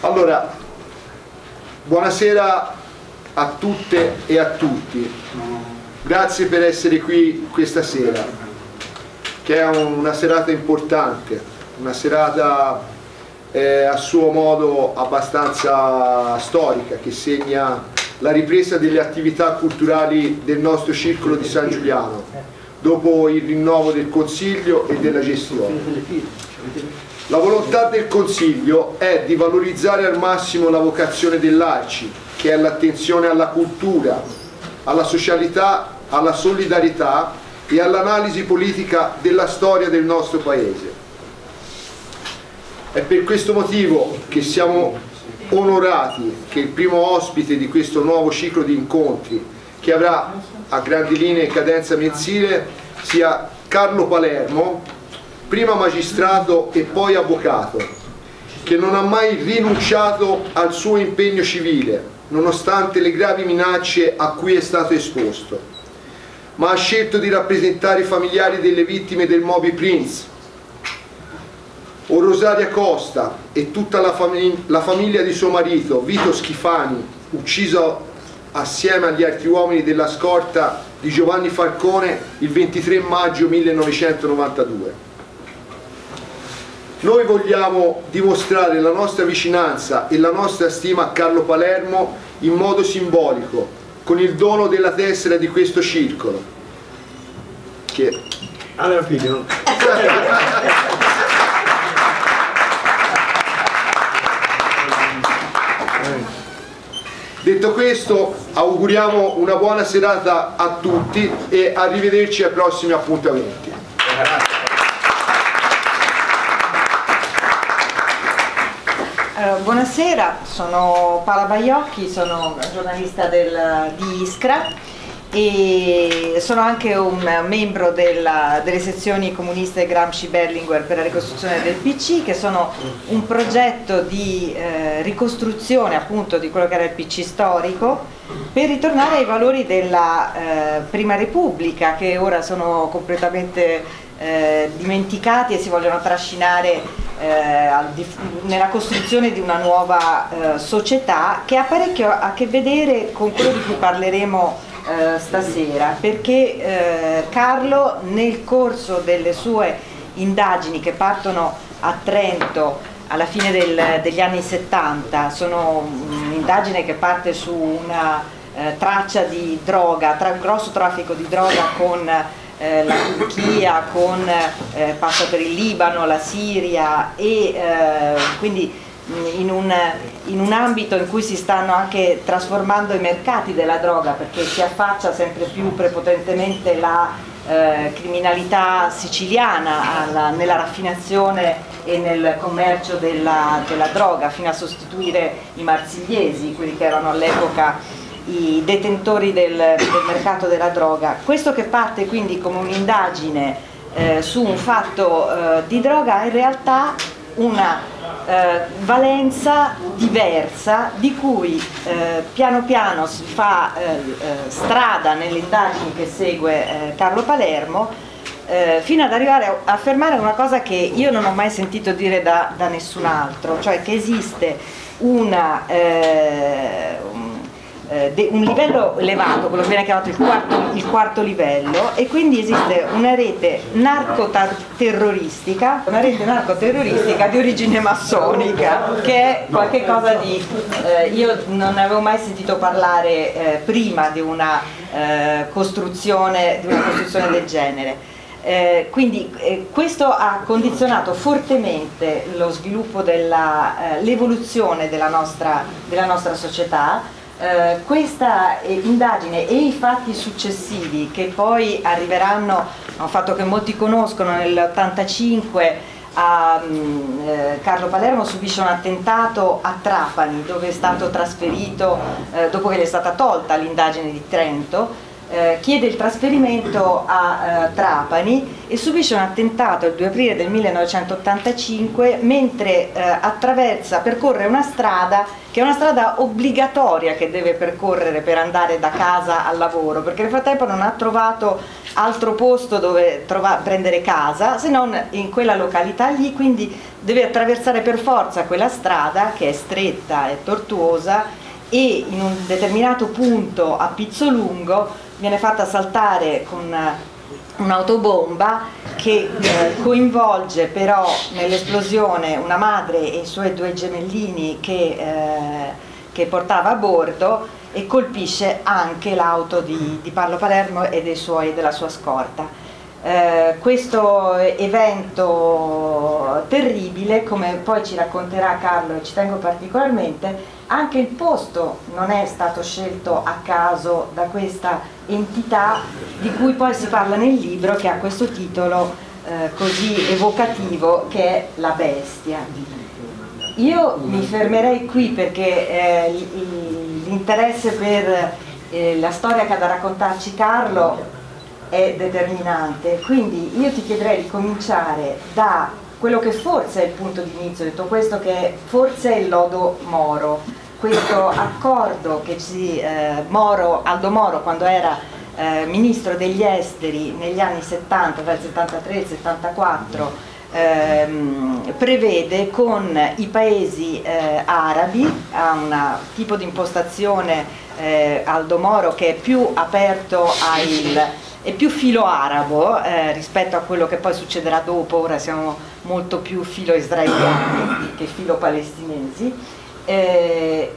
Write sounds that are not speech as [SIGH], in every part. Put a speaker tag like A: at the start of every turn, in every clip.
A: Allora, buonasera a tutte e a tutti. Grazie per essere qui questa sera, che è una serata importante, una serata eh, a suo modo abbastanza storica, che segna la ripresa delle attività culturali del nostro circolo di San Giuliano, dopo il rinnovo del Consiglio e della gestione. La volontà del Consiglio è di valorizzare al massimo la vocazione dell'ARCI, che è l'attenzione alla cultura, alla socialità, alla solidarietà e all'analisi politica della storia del nostro Paese. È per questo motivo che siamo onorati che il primo ospite di questo nuovo ciclo di incontri, che avrà a grandi linee cadenza mensile, sia Carlo Palermo, prima magistrato e poi avvocato, che non ha mai rinunciato al suo impegno civile, nonostante le gravi minacce a cui è stato esposto, ma ha scelto di rappresentare i familiari delle vittime del Moby Prince, o Rosaria Costa e tutta la, famig la famiglia di suo marito, Vito Schifani, ucciso assieme agli altri uomini della scorta di Giovanni Falcone il 23 maggio 1992. Noi vogliamo dimostrare la nostra vicinanza e la nostra stima a Carlo Palermo in modo simbolico, con il dono della tessera di questo circolo. Che...
B: Allora, figlio.
A: Detto questo, auguriamo una buona serata a tutti e arrivederci ai prossimi appuntamenti.
C: Uh, buonasera, sono Paola Baiocchi, sono giornalista del, di Iskra e sono anche un membro della, delle sezioni comuniste Gramsci Berlinguer per la ricostruzione del PC che sono un progetto di eh, ricostruzione appunto di quello che era il PC storico per ritornare ai valori della eh, Prima Repubblica che ora sono completamente eh, dimenticati e si vogliono trascinare eh, nella costruzione di una nuova eh, società che ha parecchio a che vedere con quello di cui parleremo eh, stasera perché eh, Carlo nel corso delle sue indagini che partono a Trento alla fine del, degli anni 70 sono un'indagine che parte su una eh, traccia di droga, tra, un grosso traffico di droga con eh, la Turchia, con, eh, passa per il Libano, la Siria e eh, quindi in un, in un, ambito in cui si stanno anche trasformando i mercati della droga perché si affaccia sempre più prepotentemente la eh, criminalità siciliana alla, nella raffinazione e nel commercio della, della droga fino a sostituire i marsigliesi, quelli che erano all'epoca i detentori del, del, mercato della droga. Questo che parte quindi come un'indagine eh, su un fatto eh, di droga in realtà una eh, valenza diversa di cui eh, piano piano si fa eh, eh, strada nelle indagini che segue Carlo Palermo fino ad arrivare a affermare una cosa che io non ho mai sentito dire da, da nessun altro, cioè che esiste una, eh, un livello elevato, quello che viene chiamato il quarto, il quarto livello e quindi esiste una rete narcoterroristica, una rete narcoterroristica di origine massonica che è qualcosa di, eh, io non avevo mai sentito parlare eh, prima di una, eh, costruzione, di una costruzione del genere. Eh, quindi eh, questo ha condizionato fortemente lo sviluppo dell'evoluzione eh, della, della nostra società eh, questa eh, indagine e i fatti successivi che poi arriveranno a un fatto che molti conoscono nell'85 a, mm, eh, Carlo Palermo subisce un attentato a Trapani dove è stato trasferito eh, dopo che gli è stata tolta l'indagine di Trento eh, chiede il trasferimento a eh, Trapani e subisce un attentato il 2 aprile del 1985 mentre eh, attraversa, percorre una strada che è una strada obbligatoria che deve percorrere per andare da casa al lavoro perché nel frattempo non ha trovato altro posto dove prendere casa, se non in quella località lì, quindi deve attraversare per forza quella strada che è stretta e tortuosa e in un determinato punto a pizzo lungo viene fatta saltare con un'autobomba che eh, coinvolge però nell'esplosione una madre e i suoi due gemellini che, eh, che portava a bordo e colpisce anche l'auto di, di, Parlo Palermo e suoi, della sua scorta. Eh, questo evento terribile, come poi ci racconterà Carlo e ci tengo particolarmente, anche il posto non è stato scelto a caso da questa entità di cui poi si parla nel libro che ha questo titolo eh, così evocativo che è La bestia. Io mi fermerei qui perché eh, l'interesse per eh, la storia che ha da raccontarci Carlo è determinante, quindi io ti chiederei di cominciare da quello che forse è il punto di inizio di tutto questo, che forse è il lodo Moro, questo accordo che ci, eh, Moro, Aldo Moro quando era eh, ministro degli esteri negli anni 70, dal 73 al 74, ehm, prevede con i paesi eh, arabi, ha un tipo di impostazione eh, Aldo Moro che è più aperto al è più filo arabo eh, rispetto a quello che poi succederà dopo, ora siamo molto più filo israeliani che filo palestinesi. Eh,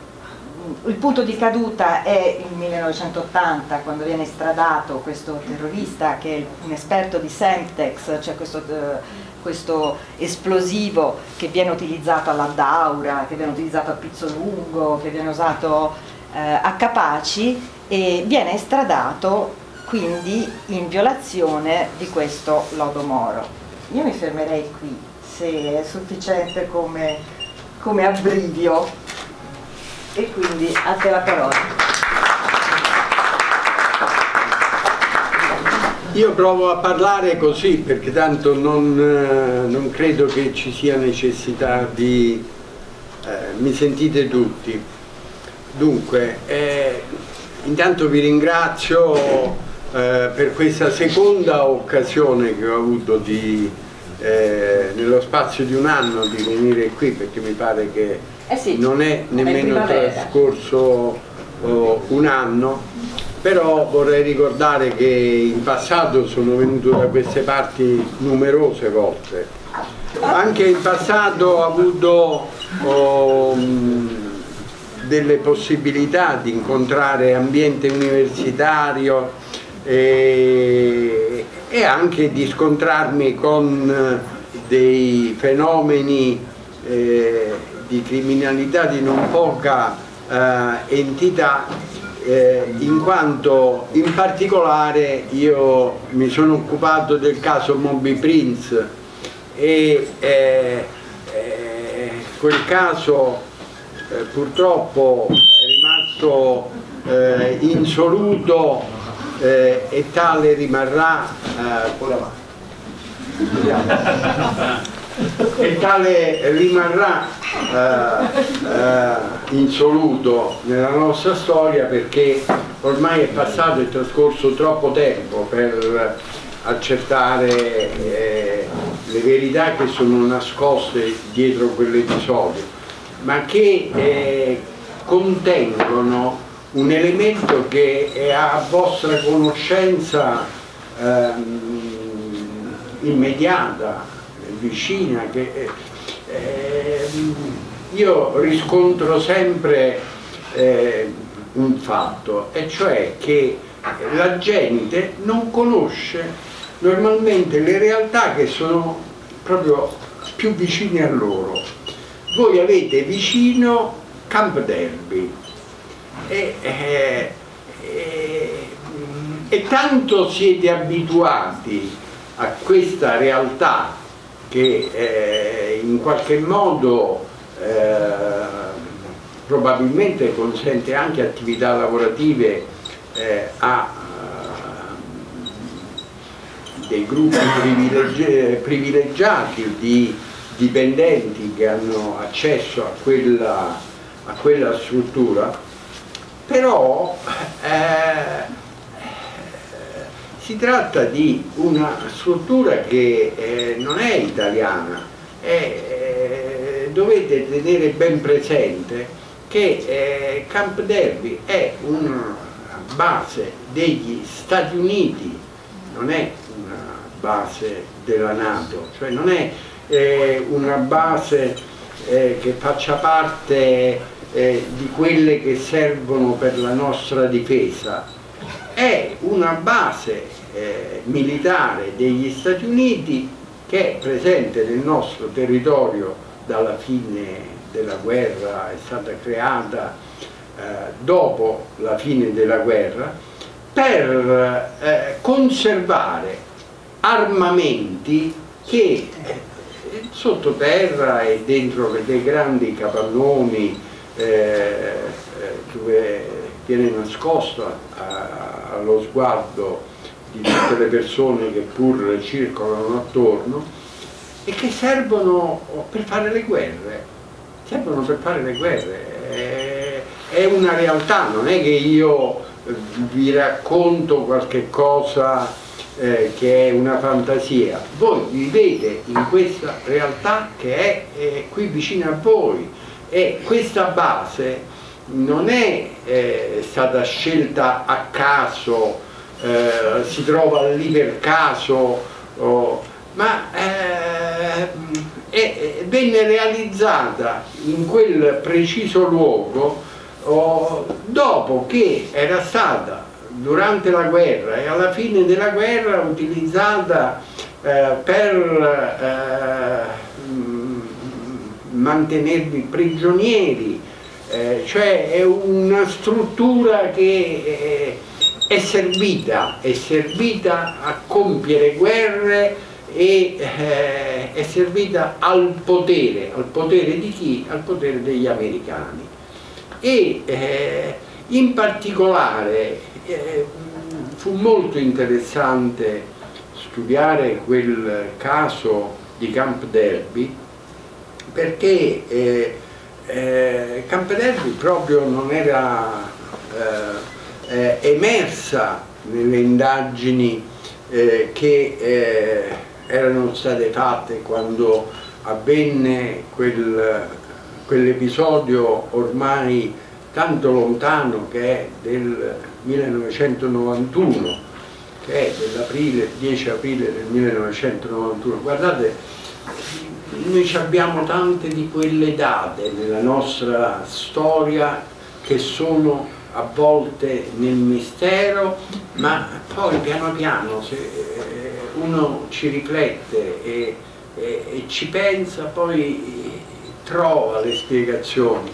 C: il punto di caduta è il 1980 quando viene stradato questo terrorista che è un esperto di Semtex, cioè questo, eh, questo esplosivo che viene utilizzato alla Daura, che viene utilizzato a Pizzolungo, che viene usato eh, a Capaci e viene estradato quindi in violazione di questo lodo moro. Io mi fermerei qui, se è sufficiente come, come abbrivio e quindi a te la parola.
B: Io provo a parlare così perché tanto non, eh, non credo che ci sia necessità di... Eh, mi sentite tutti. Dunque, eh, intanto vi ringrazio eh, per questa seconda occasione che ho avuto di, eh, nello spazio di un anno di venire qui perché mi pare che eh sì, non è nemmeno trascorso oh, un anno però vorrei ricordare che in passato sono venuto da queste parti numerose volte. Anche in passato ho avuto oh, delle possibilità di incontrare ambiente universitario e, e anche di scontrarmi con dei fenomeni eh, di criminalità di non poca eh, entità eh, in quanto in particolare io mi sono occupato del caso Moby Prince e eh, eh, quel caso eh, purtroppo è rimasto insoluto eh, e tale rimarrà eh, e tale rimarrà eh, eh, insoluto nella nostra storia perché ormai è passato e trascorso troppo tempo per accertare eh, le verità che sono nascoste dietro quell'episodio ma che eh, contengono un elemento che è a vostra conoscenza ehm, immediata, vicina, che eh, io riscontro sempre eh, un fatto, e cioè che la gente non conosce normalmente le realtà che sono proprio più vicine a loro. Voi avete vicino Camp Derby, e, e, e tanto siete abituati a questa realtà che eh, in qualche modo eh, probabilmente consente anche attività lavorative eh, a dei gruppi privilegiati, privilegiati di dipendenti che hanno accesso a quella, a quella struttura però eh, si tratta di una struttura che eh, non è italiana, è, eh, dovete tenere ben presente che eh, Camp Derby è una base degli Stati Uniti, non è una base della Nato, cioè non è eh, una base eh, che faccia parte eh, di quelle che servono per la nostra difesa, è una base eh, militare degli Stati Uniti che è presente nel nostro territorio dalla fine della guerra, è stata creata eh, dopo la fine della guerra, per eh, conservare armamenti che eh, sottoterra e dentro dei grandi capannoni eh, eh, dove viene nascosto allo sguardo di tutte le persone che pur circolano attorno e che servono per fare le guerre, servono per fare le guerre, è una realtà, non è che io vi racconto qualche cosa eh, che è una fantasia, voi vivete in questa realtà che è, è qui vicino a voi e questa base non è eh, stata scelta a caso, eh, si trova lì per caso, oh, ma eh, venne realizzata in quel preciso luogo oh, dopo che era stata durante la guerra e alla fine della guerra utilizzata eh, per eh, mantenervi prigionieri, eh, cioè è una struttura che eh, è servita, è servita a compiere guerre e eh, è servita al potere, al potere di chi? Al potere degli americani. E eh, in particolare eh, fu molto interessante studiare quel caso di Camp Derby perché eh, eh, Campedelli proprio non era eh, eh, emersa nelle indagini eh, che erano state fatte quando avvenne quel, quell'episodio ormai tanto lontano che è del 1991 che è dell'aprile, 10 aprile del 1991 guardate noi abbiamo tante di quelle date nella nostra storia che sono avvolte nel mistero, ma poi piano piano se eh, uno ci riflette e, e, e ci pensa, poi trova le spiegazioni.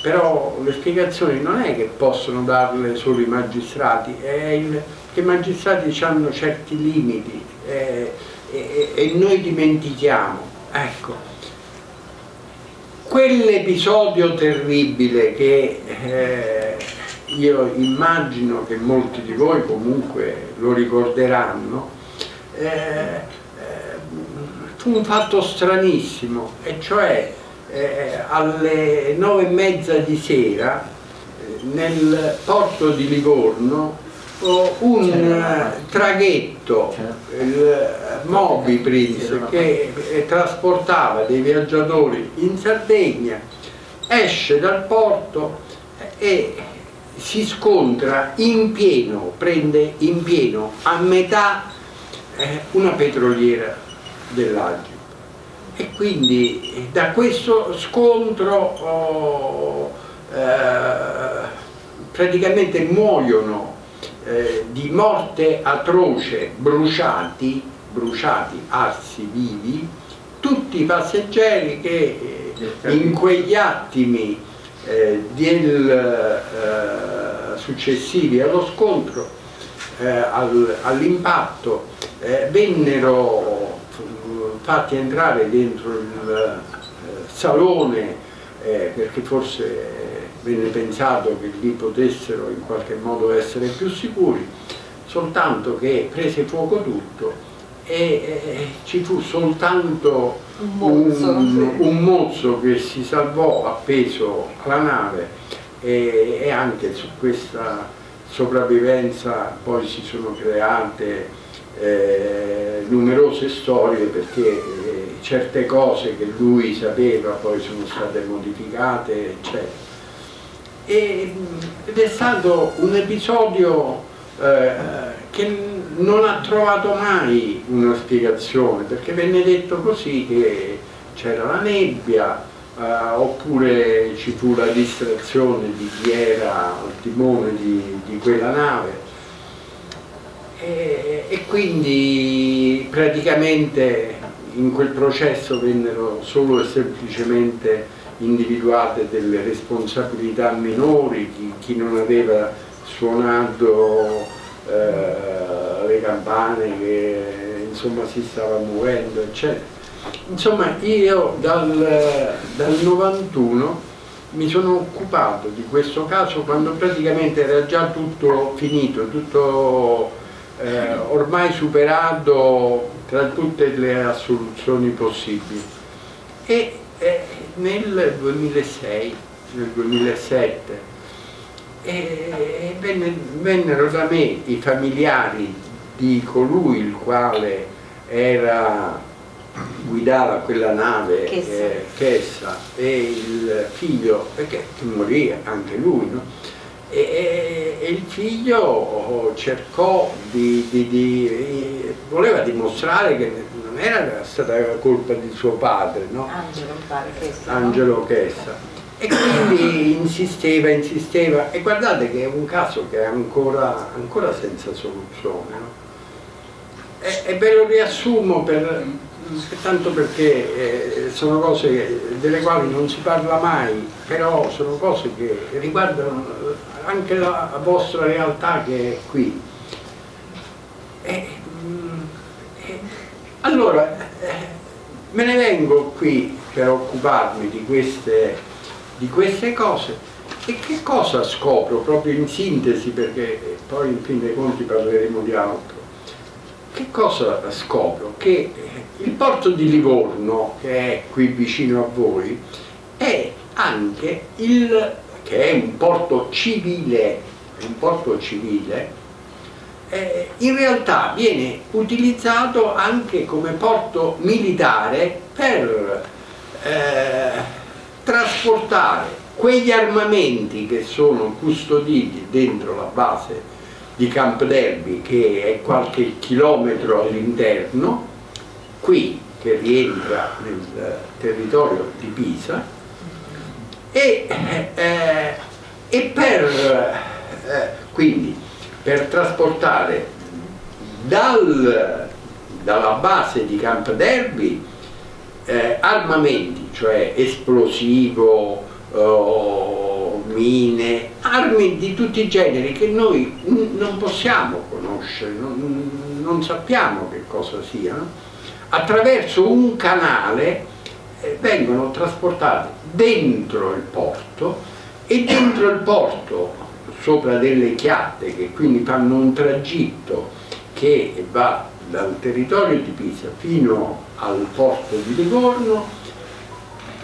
B: Però le spiegazioni non è che possono darle solo i magistrati, è il, che i magistrati hanno certi limiti eh, e, e noi dimentichiamo Ecco, quell'episodio terribile che eh, io immagino che molti di voi comunque lo ricorderanno, eh, eh, fu un fatto stranissimo, e cioè eh, alle nove e mezza di sera eh, nel porto di Livorno un certo. traghetto, certo. il Moby Prince, che trasportava dei viaggiatori in Sardegna, esce dal porto e si scontra in pieno, prende in pieno a metà eh, una petroliera dell'Agip. E quindi da questo scontro oh, eh, praticamente muoiono eh, di morte atroce, bruciati, bruciati, arsi vivi, tutti i passeggeri che eh, in quegli attimi eh, del, eh, successivi allo scontro, al, all'impatto, vennero fatti entrare dentro il salone perché forse venne pensato che lì potessero in qualche modo essere più sicuri, soltanto che prese fuoco tutto e, e ci fu soltanto un mozzo, un, un mozzo, che si salvò appeso alla nave e, e anche su questa sopravvivenza poi si sono create eh, numerose storie perché eh, certe cose che lui sapeva poi sono state modificate eccetera. Ed è stato un episodio eh, che non ha trovato mai una spiegazione perché venne detto così che c'era la nebbia eh, oppure ci fu la distrazione di chi era al timone di, di quella nave. E, e quindi praticamente in quel processo vennero solo e semplicemente individuate delle responsabilità minori, chi, chi non aveva suonato eh, le campane che insomma si stava muovendo eccetera. Insomma io dal, dal 91 mi sono occupato di questo caso quando praticamente era già tutto finito, tutto eh, ormai superato tra tutte le assoluzioni possibili e eh, nel 2006, nel 2007 eh, vennero da me i familiari di colui il quale era, guidava quella nave Chessa, eh, Chessa e il figlio, perché morì anche lui, no? e, e, il figlio cercò di, di, di, voleva dimostrare che non era stata colpa di suo padre no?
C: Angelo, pare, Chessa,
B: Angelo Chessa e quindi insisteva, insisteva e guardate che è un caso che è ancora, ancora senza soluzione no? e, e ve lo riassumo per, tanto perché eh, sono cose delle quali non si parla mai, però sono cose che riguardano anche la vostra realtà che è qui. E, mm, e, allora, eh, me ne vengo qui per occuparmi di queste, di queste cose e che cosa scopro proprio in sintesi perché poi in fin dei conti parleremo di altro che cosa scopro? Che il porto di Livorno, che è qui vicino a voi, è anche il, che è un porto civile, un porto civile, eh, in realtà viene utilizzato anche come porto militare per eh, trasportare quegli armamenti che sono custoditi dentro la base di Camp Derby che è qualche chilometro all'interno, qui che rientra nel territorio di Pisa e, eh, e per, eh, quindi, per trasportare dal, dalla base di Camp Derby eh, armamenti, cioè esplosivo, oh, mine, armi di tutti i generi che noi non possiamo conoscere, non, non sappiamo che cosa siano, attraverso un canale eh, vengono trasportati dentro il porto e dentro il porto, sopra delle chiatte che quindi fanno un tragitto che va dal territorio di Pisa fino al porto di Livorno,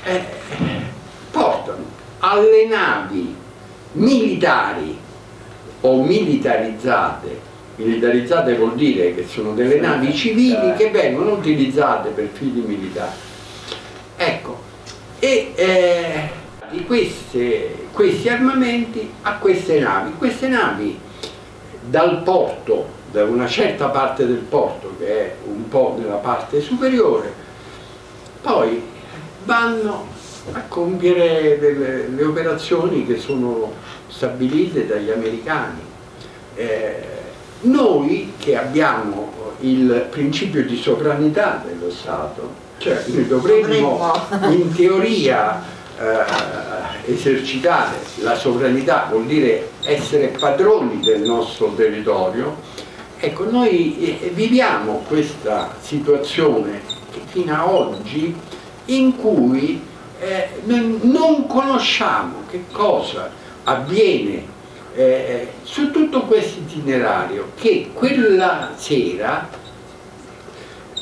B: eh, portano alle navi militari o militarizzate, militarizzate vuol dire che sono delle navi civili che vengono utilizzate per fini militari. E eh, di queste, questi armamenti a queste navi. Queste navi dal porto, da una certa parte del porto che è un po' nella parte superiore, poi vanno a compiere delle, le operazioni che sono stabilite dagli americani. Eh, noi che abbiamo il principio di sovranità dello Stato, cioè noi dovremmo in teoria eh, esercitare la sovranità, vuol dire essere padroni del nostro territorio, ecco noi eh, viviamo questa situazione fino ad oggi in cui eh, noi non conosciamo che cosa avviene eh, su tutto questo itinerario che quella sera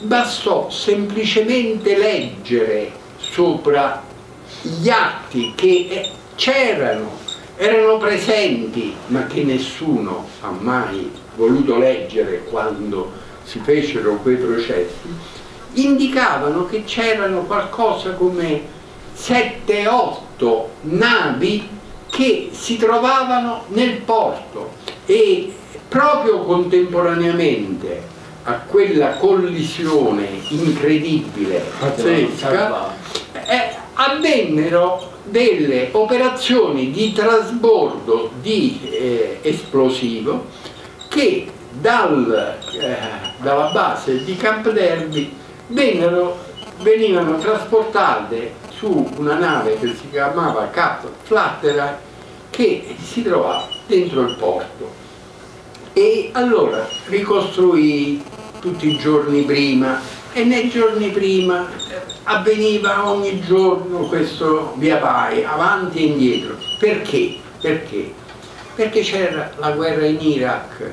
B: bastò semplicemente leggere sopra gli atti che eh, c'erano erano presenti ma che nessuno ha mai voluto leggere quando si fecero quei processi, indicavano che c'erano qualcosa come 7-8 navi che si trovavano nel porto e proprio contemporaneamente a quella collisione incredibile, pazzesca, eh, avvennero delle operazioni di trasbordo di eh, esplosivo che dal, eh, dalla base di Camp Derby vennero, venivano trasportate su una nave che si chiamava Cap Flattery che si trovava dentro il porto e allora ricostruì tutti i giorni prima e nei giorni prima eh, avveniva ogni giorno questo via vai, avanti e indietro. Perché? Perché? Perché c'era la guerra in Iraq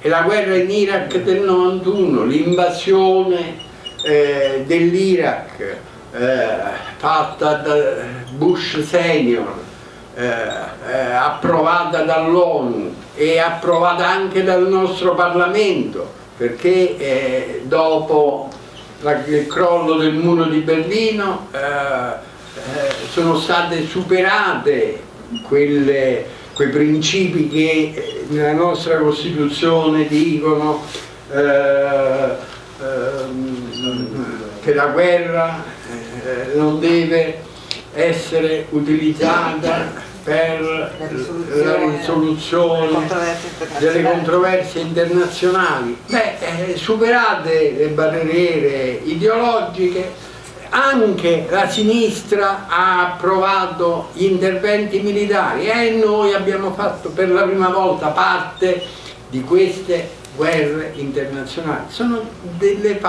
B: e la guerra in Iraq del 91, l'invasione eh, dell'Iraq eh, fatta da Bush senior, eh, eh approvata dall'ONU e approvata anche dal nostro Parlamento perché eh, dopo il crollo del muro di Berlino eh, eh, sono state superate quelle, quei principi che nella nostra Costituzione dicono che la guerra non deve essere utilizzata per la risoluzione delle controversie internazionali. Beh, eh, superate le barriere ideologiche, anche la sinistra ha approvato gli interventi militari e noi abbiamo fatto per la prima volta parte di queste guerre internazionali. Sono delle,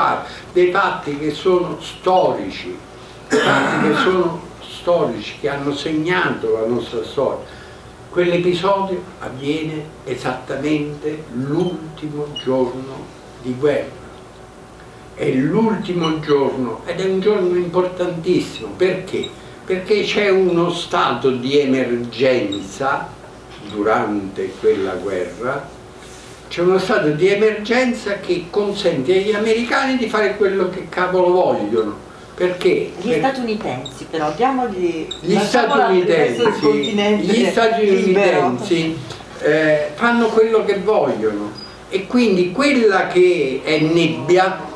B: dei fatti che sono storici, dei fatti che sono storici che hanno segnato la nostra storia. Quell'episodio avviene esattamente l'ultimo giorno di guerra. È l'ultimo giorno ed è un giorno importantissimo. Perché? Perché c'è uno stato di emergenza durante quella guerra, c'è uno stato di emergenza che consente agli americani di fare quello che cavolo vogliono perché?
C: Gli statunitensi però, diamogli...
B: Gli statunitensi, gli statunitensi eh, fanno quello che vogliono. E quindi quella che è nebbia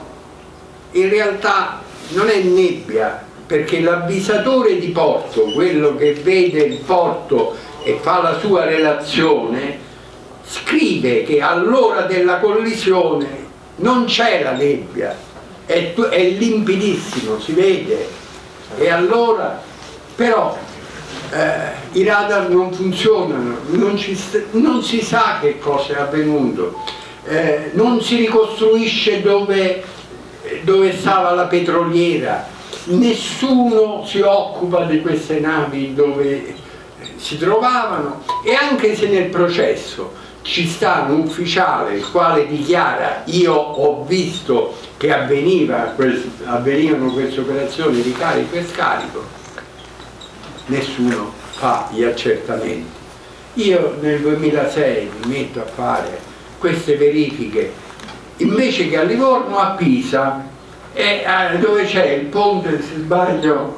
B: in realtà non è nebbia perché l'avvisatore di porto, quello che vede il porto e fa la sua relazione, scrive che all'ora della collisione non c'è la nebbia, è, è limpidissimo, si vede. E allora però eh, i radar non funzionano, non, ci, non, si sa che cosa è avvenuto, eh, non si ricostruisce dove, dove stava la petroliera, nessuno si occupa di queste navi dove si trovavano. E anche se nel processo ci sta un ufficiale il quale dichiara io ho visto che avveniva, avvenivano queste operazioni di carico e scarico, nessuno fa gli accertamenti. Io nel 2006 mi metto a fare queste verifiche invece che a Livorno a Pisa e, eh, dove c'è il ponte se sbaglio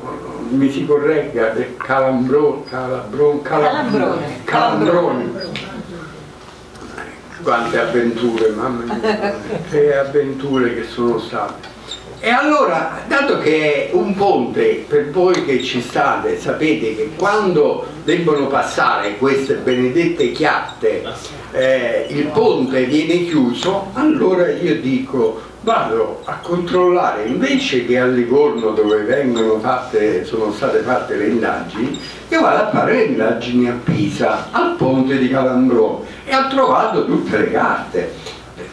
B: mi si corregga del Calambro, Calabron, Calambrone, Calambrone. Calambrone quante avventure, mamma mia, che avventure che sono state. E allora, dato che è un ponte, per voi che ci state, sapete che quando debbono passare queste benedette chiatte, eh, il ponte viene chiuso, allora io dico vado a controllare invece che a Livorno dove fatte, sono state fatte le indagini io vado a fare le indagini a Pisa al ponte di Calambrone e ho trovato tutte le carte.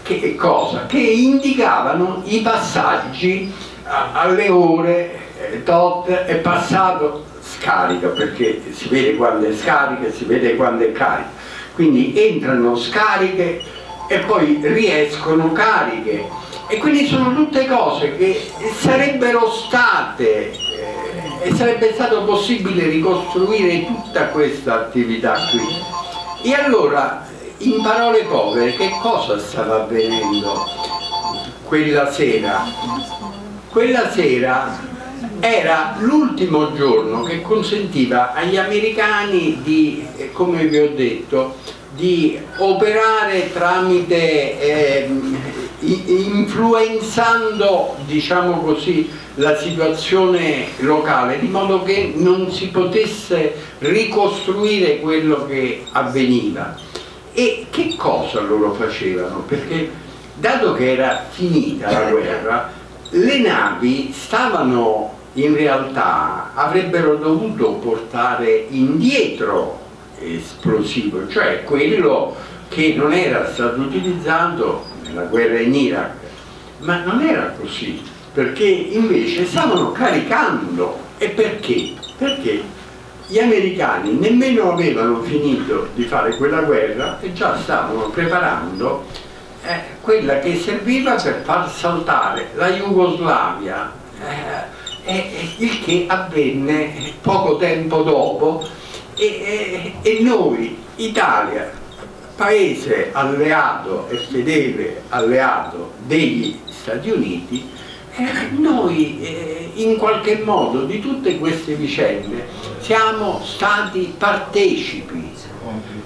B: Che, cosa? che indicavano i passaggi alle ore eh, tot è passato scarica perché si vede quando è scarica si vede quando è carica. Quindi entrano scariche e poi riescono cariche e quindi sono tutte cose che sarebbero state eh, e sarebbe stato possibile ricostruire tutta questa attività qui. E allora, in parole povere, che cosa stava avvenendo quella sera? Quella sera era l'ultimo giorno che consentiva agli americani di, come vi ho detto, di operare tramite, eh, influenzando diciamo così, la situazione locale, di modo che non si potesse ricostruire quello che avveniva. E che cosa loro facevano? Perché dato che era finita la guerra, le navi stavano in realtà avrebbero dovuto portare indietro esplosivo, cioè quello che non era stato utilizzato nella guerra in Iraq, ma non era così, perché invece stavano caricando. E perché? Perché gli americani nemmeno avevano finito di fare quella guerra e già stavano preparando eh, quella che serviva per far saltare la Jugoslavia, eh, eh, il che avvenne poco tempo dopo e, e, e noi, Italia, paese alleato e fedele alleato degli Stati Uniti, eh, noi eh, in qualche modo di tutte queste vicende siamo stati partecipi,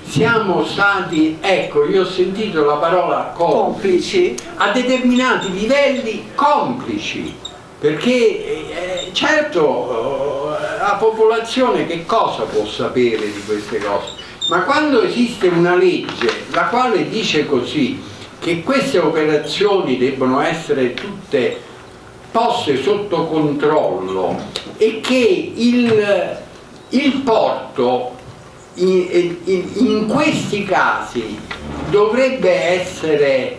B: siamo stati, ecco io ho sentito la parola complici, a determinati livelli complici, perché eh, certo eh, la popolazione che cosa può sapere di queste cose? Ma quando esiste una legge la quale dice così che queste operazioni debbono essere tutte poste sotto controllo e che il, il porto in, in, in questi casi dovrebbe essere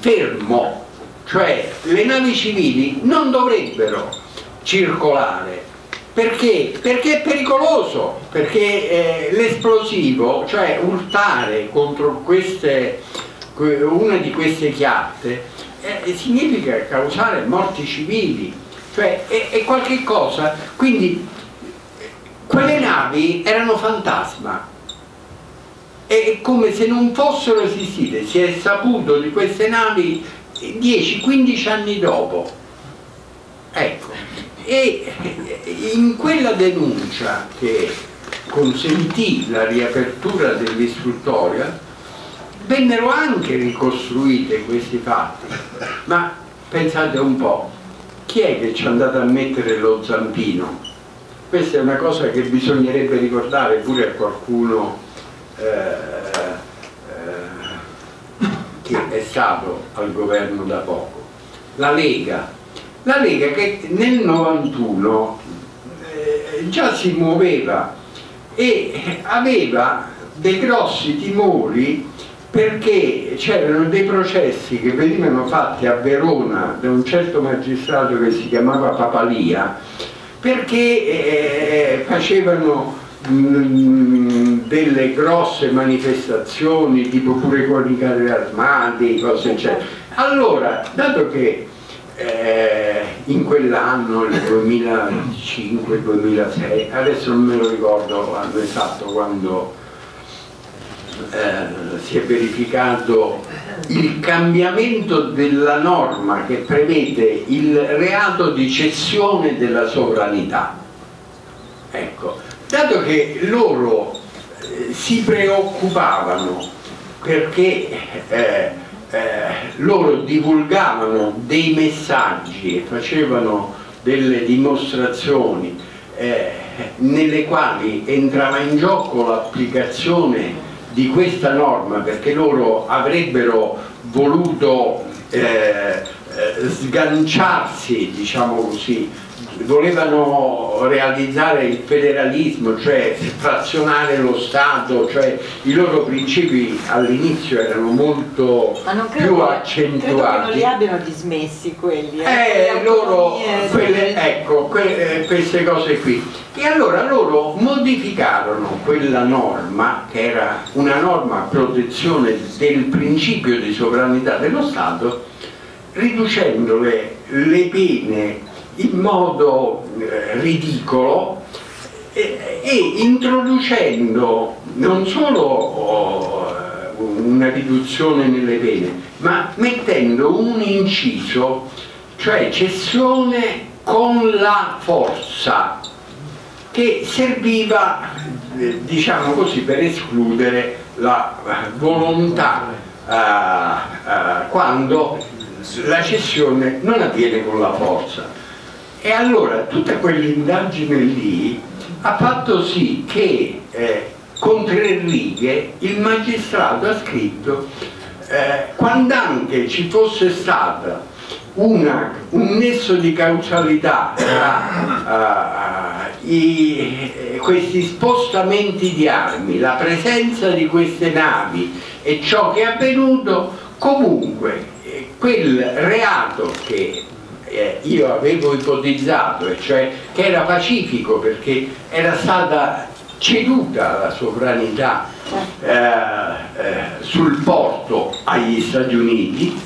B: fermo cioè le navi civili non dovrebbero circolare perché? Perché è pericoloso, perché eh, l'esplosivo, cioè urtare contro queste, una di queste chiatte, eh, significa causare morti civili, cioè è, è qualche cosa, quindi quelle navi erano fantasma, è come se non fossero esistite, si è saputo di queste navi 10-15 anni dopo. Ecco, e in quella denuncia che consentì la riapertura dell'istruttoria vennero anche ricostruite questi fatti, ma pensate un po', chi è che ci è andato a mettere lo zampino? Questa è una cosa che bisognerebbe ricordare pure a qualcuno eh, che è stato al governo da poco. La Lega, la Lega che nel 91 eh, già si muoveva e aveva dei grossi timori perché c'erano dei processi che venivano fatti a Verona da un certo magistrato che si chiamava Papalia perché eh, facevano Mm, delle grosse manifestazioni tipo pure con i carri armati, cose eccetera. Allora, dato che eh, in quell'anno, il 2005-2006, adesso non me lo ricordo l'anno esatto quando eh, si è verificato il cambiamento della norma che prevede il reato di cessione della sovranità. Ecco, dato che loro eh, si preoccupavano perché eh, loro divulgavano dei messaggi e facevano delle dimostrazioni eh, nelle quali entrava in gioco l'applicazione di questa norma perché loro avrebbero voluto eh, eh, sganciarsi diciamo così volevano realizzare il federalismo, cioè frazionare lo Stato, cioè i loro principi all'inizio erano molto più accentuati. Credo che
C: non li abbiano dismessi quelli.
B: Eh, eh loro, quelle, ecco, que, eh, queste cose qui. E allora loro modificarono quella norma, che era una norma a protezione del principio di sovranità dello Stato, riducendole le pene in modo eh, ridicolo e, e, introducendo non solo oh, una riduzione nelle pene, ma mettendo un inciso, cioè cessione con la forza, che serviva, eh, diciamo così, per escludere la volontà eh, eh, quando la cessione non avviene con la forza. E allora tutta quell'indagine lì ha fatto sì che eh, con tre righe il magistrato ha scritto eh, quando anche ci fosse stata una, un nesso di causalità tra uh, i, questi spostamenti di armi, la presenza di queste navi e ciò che è avvenuto, comunque eh, quel reato che eh, io avevo ipotizzato, e cioè che era pacifico perché era stata ceduta la sovranità eh, eh, sul porto agli Stati Uniti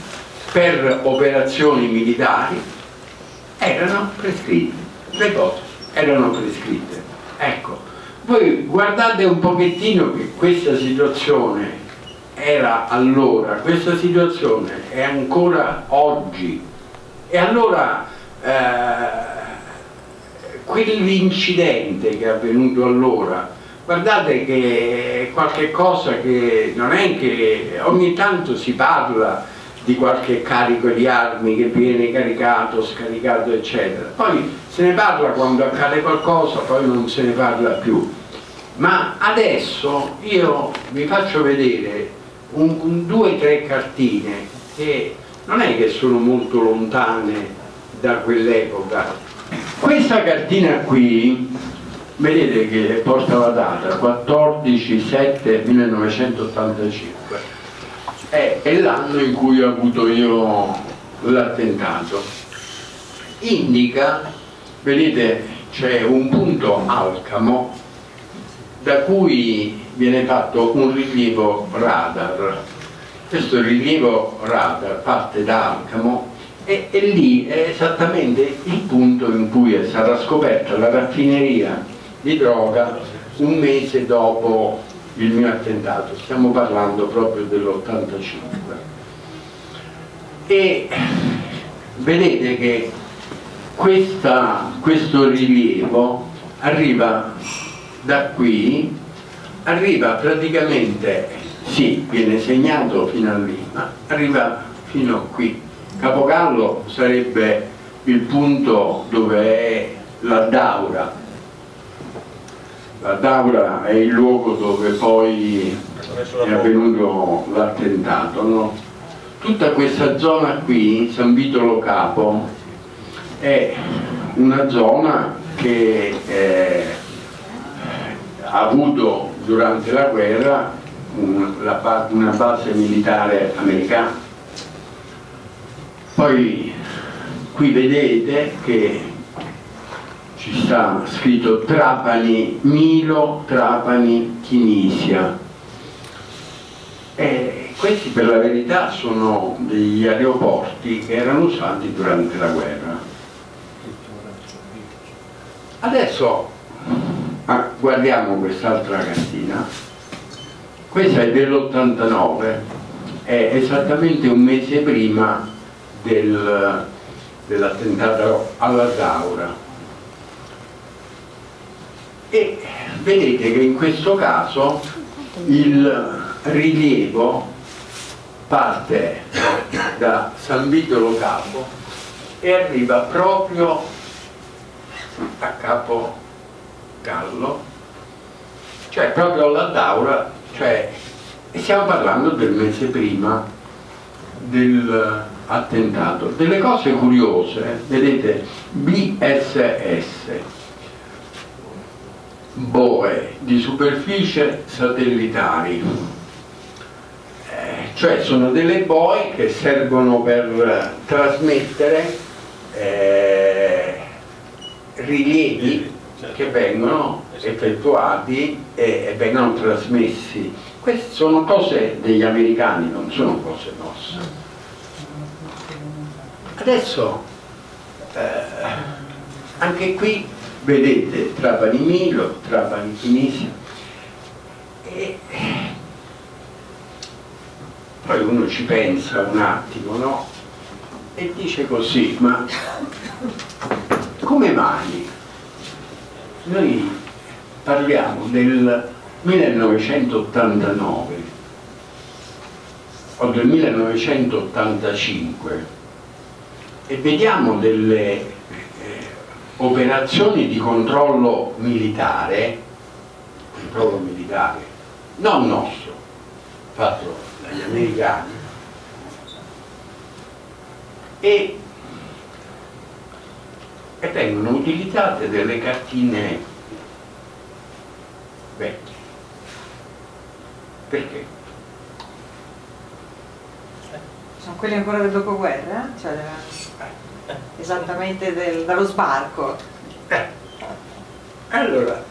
B: per operazioni militari erano prescritte, le cose erano prescritte. Ecco, voi guardate un pochettino che questa situazione era allora, questa situazione è ancora oggi e allora eh, quell'incidente che è avvenuto allora guardate che è qualche cosa che non è che ogni tanto si parla di qualche carico di armi che viene caricato, scaricato eccetera. Poi se ne parla quando accade qualcosa poi non se ne parla più. Ma adesso io vi faccio vedere un, un, due o tre cartine che non è che sono molto lontane da quell'epoca. Questa cartina qui vedete che porta la data 14 7 1985 è, è l'anno in cui ho avuto io l'attentato. Indica vedete c'è un punto alcamo da cui viene fatto un rilievo radar questo rilievo radar parte da Alcamo e, e, lì è esattamente il punto in cui sarà scoperta la raffineria di droga un mese dopo il mio attentato, stiamo parlando proprio dell'85 e vedete che questa, questo rilievo arriva da qui arriva praticamente sì, viene segnato fino a lì ma arriva fino a qui Capogallo sarebbe il punto dove è la Daura. La Daura è il luogo dove poi è avvenuto l'attentato. No? Tutta questa zona qui, San Vitolo Capo, è una zona che eh, ha avuto durante la guerra una base militare americana poi qui vedete che ci sta scritto Trapani, Milo, Trapani, Tunisia. E questi per la verità sono degli aeroporti che erano usati durante la guerra. Adesso ah, guardiamo quest'altra cartina. Questa è dell'89, è esattamente un mese prima del, dell'attentato alla Daura. E vedete che in questo caso il rilievo parte da San Vitolo Capo e arriva proprio a Capo Gallo cioè proprio alla Daura cioè, stiamo parlando del mese prima del attentato. Delle cose curiose, vedete, BSS, boe di superficie satellitari, eh, cioè sono delle boe che servono per trasmettere eh, rilievi che vengono effettuati e, e vengono trasmessi. Queste sono cose degli americani, non sono cose nostre. Adesso eh, anche qui vedete Trapani Milo, Trapani Tunisia e poi uno ci pensa un attimo, no? E dice così, ma come mai noi parliamo del 1989 o del 1985 e vediamo delle eh, operazioni di controllo militare, controllo militare, non nostro, fatto dagli americani, e, e vengono utilizzate delle cartine vecchie. Perché?
C: Sono quelli ancora del dopoguerra? Cioè, esattamente del- dallo sbarco.
B: Eh, Allora,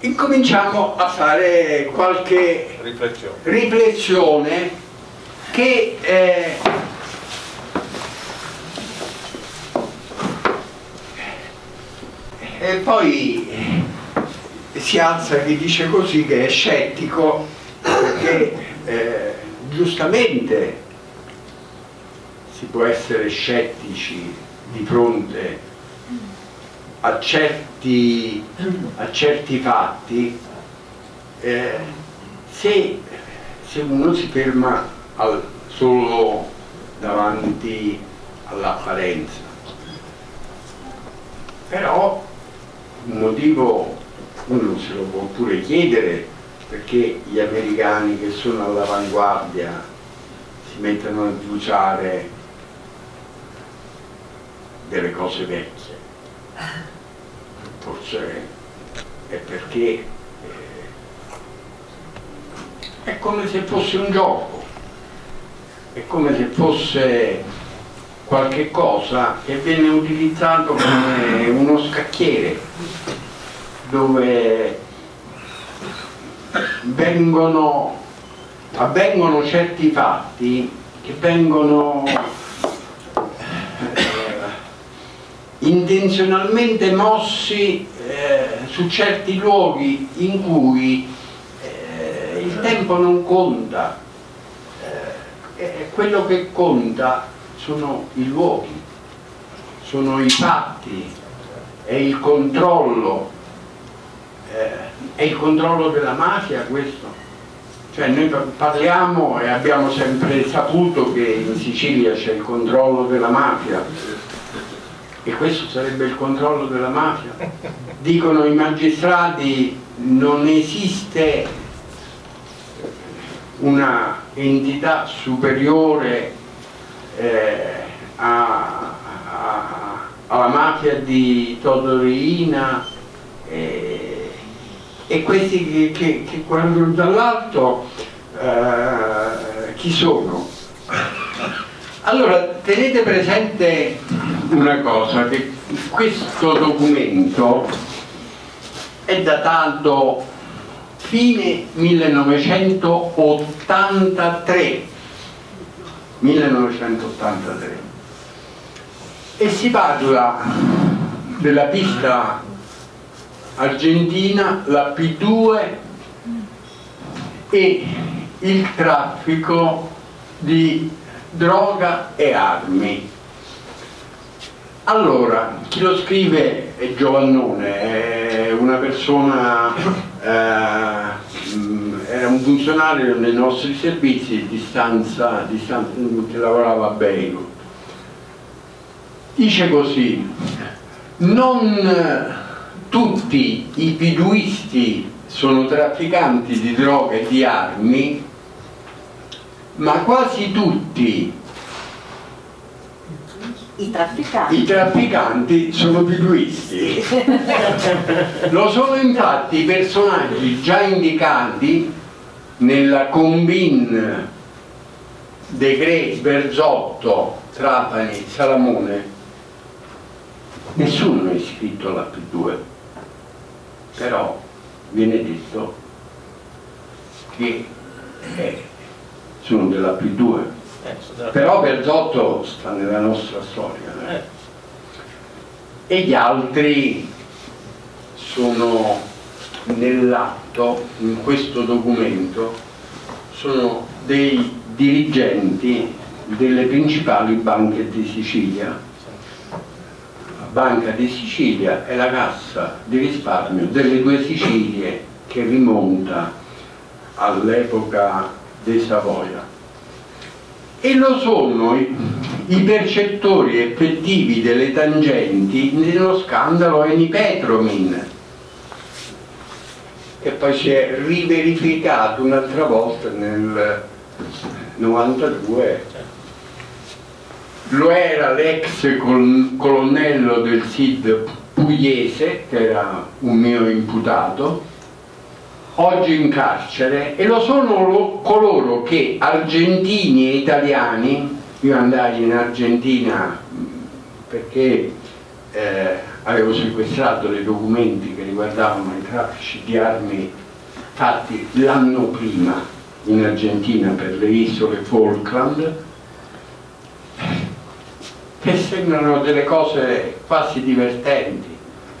B: incominciamo a fare qualche
D: Riflessione.
B: riflessione che eh, e poi eh, si alza chi dice così che è scettico perché eh, giustamente si può essere scettici di fronte a certi, a certi fatti eh, se, se uno si ferma al- solo davanti all'apparenza. Però un motivo uno se lo può pure chiedere perché gli americani che sono all'avanguardia si mettono ad usare delle cose vecchie. Forse è perché eh, è come se fosse un gioco, è come se fosse qualche cosa che viene utilizzato come uno scacchiere dove vengono, avvengono certi fatti che vengono eh, intenzionalmente mossi eh, su certi luoghi in cui eh, il tempo non conta, eh, quello che conta sono i luoghi, sono i fatti, è il controllo, eh, è il controllo della mafia questo? Cioè noi pa- parliamo e abbiamo sempre saputo che in Sicilia c'è il controllo della mafia e questo sarebbe il controllo della mafia. Dicono i magistrati non esiste una entità superiore eh, a- a- alla mafia di Todorina eh, e questi che, che- che guardano dall'alto eh, chi sono? Allora tenete presente una cosa, che questo documento è datato fine 1983 1983 e si parla della pista argentina, la P2 e il traffico di droga e armi. Allora, chi lo scrive è Giovannone, è una persona, eh, mh, era un funzionario nei nostri servizi di stanza, di che lavorava a Beirut. Dice così, non tutti i piduisti sono trafficanti di droga e di armi, ma quasi tutti
C: I trafficanti.
B: i trafficanti sono piduisti. Lo sono infatti i personaggi già indicati nella combin Degre, Berzotto, Trapani, Salamone. Nessuno è iscritto alla P2, però viene detto che eh, sono della P2.
D: Eh,
B: Però Berzotto sta nella nostra storia. eh.
D: Eh,
B: e gli altri sono nell'atto, in questo documento, sono dei dirigenti delle principali banche di Sicilia. Banca di Sicilia è la cassa di risparmio delle due Sicilie che rimonta all'epoca dei Savoia. E lo sono i, i percettori effettivi delle tangenti nello scandalo Enipetromin che poi si è riverificato un'altra volta nel 92 lo era l'ex colonnello del SID pugliese che era un mio imputato oggi in carcere e lo sono coloro che argentini e italiani, io andai in Argentina perché eh, avevo sequestrato dei documenti che riguardavano i traffici di armi fatti l'anno prima in Argentina per le isole Falkland che sembrano delle cose quasi divertenti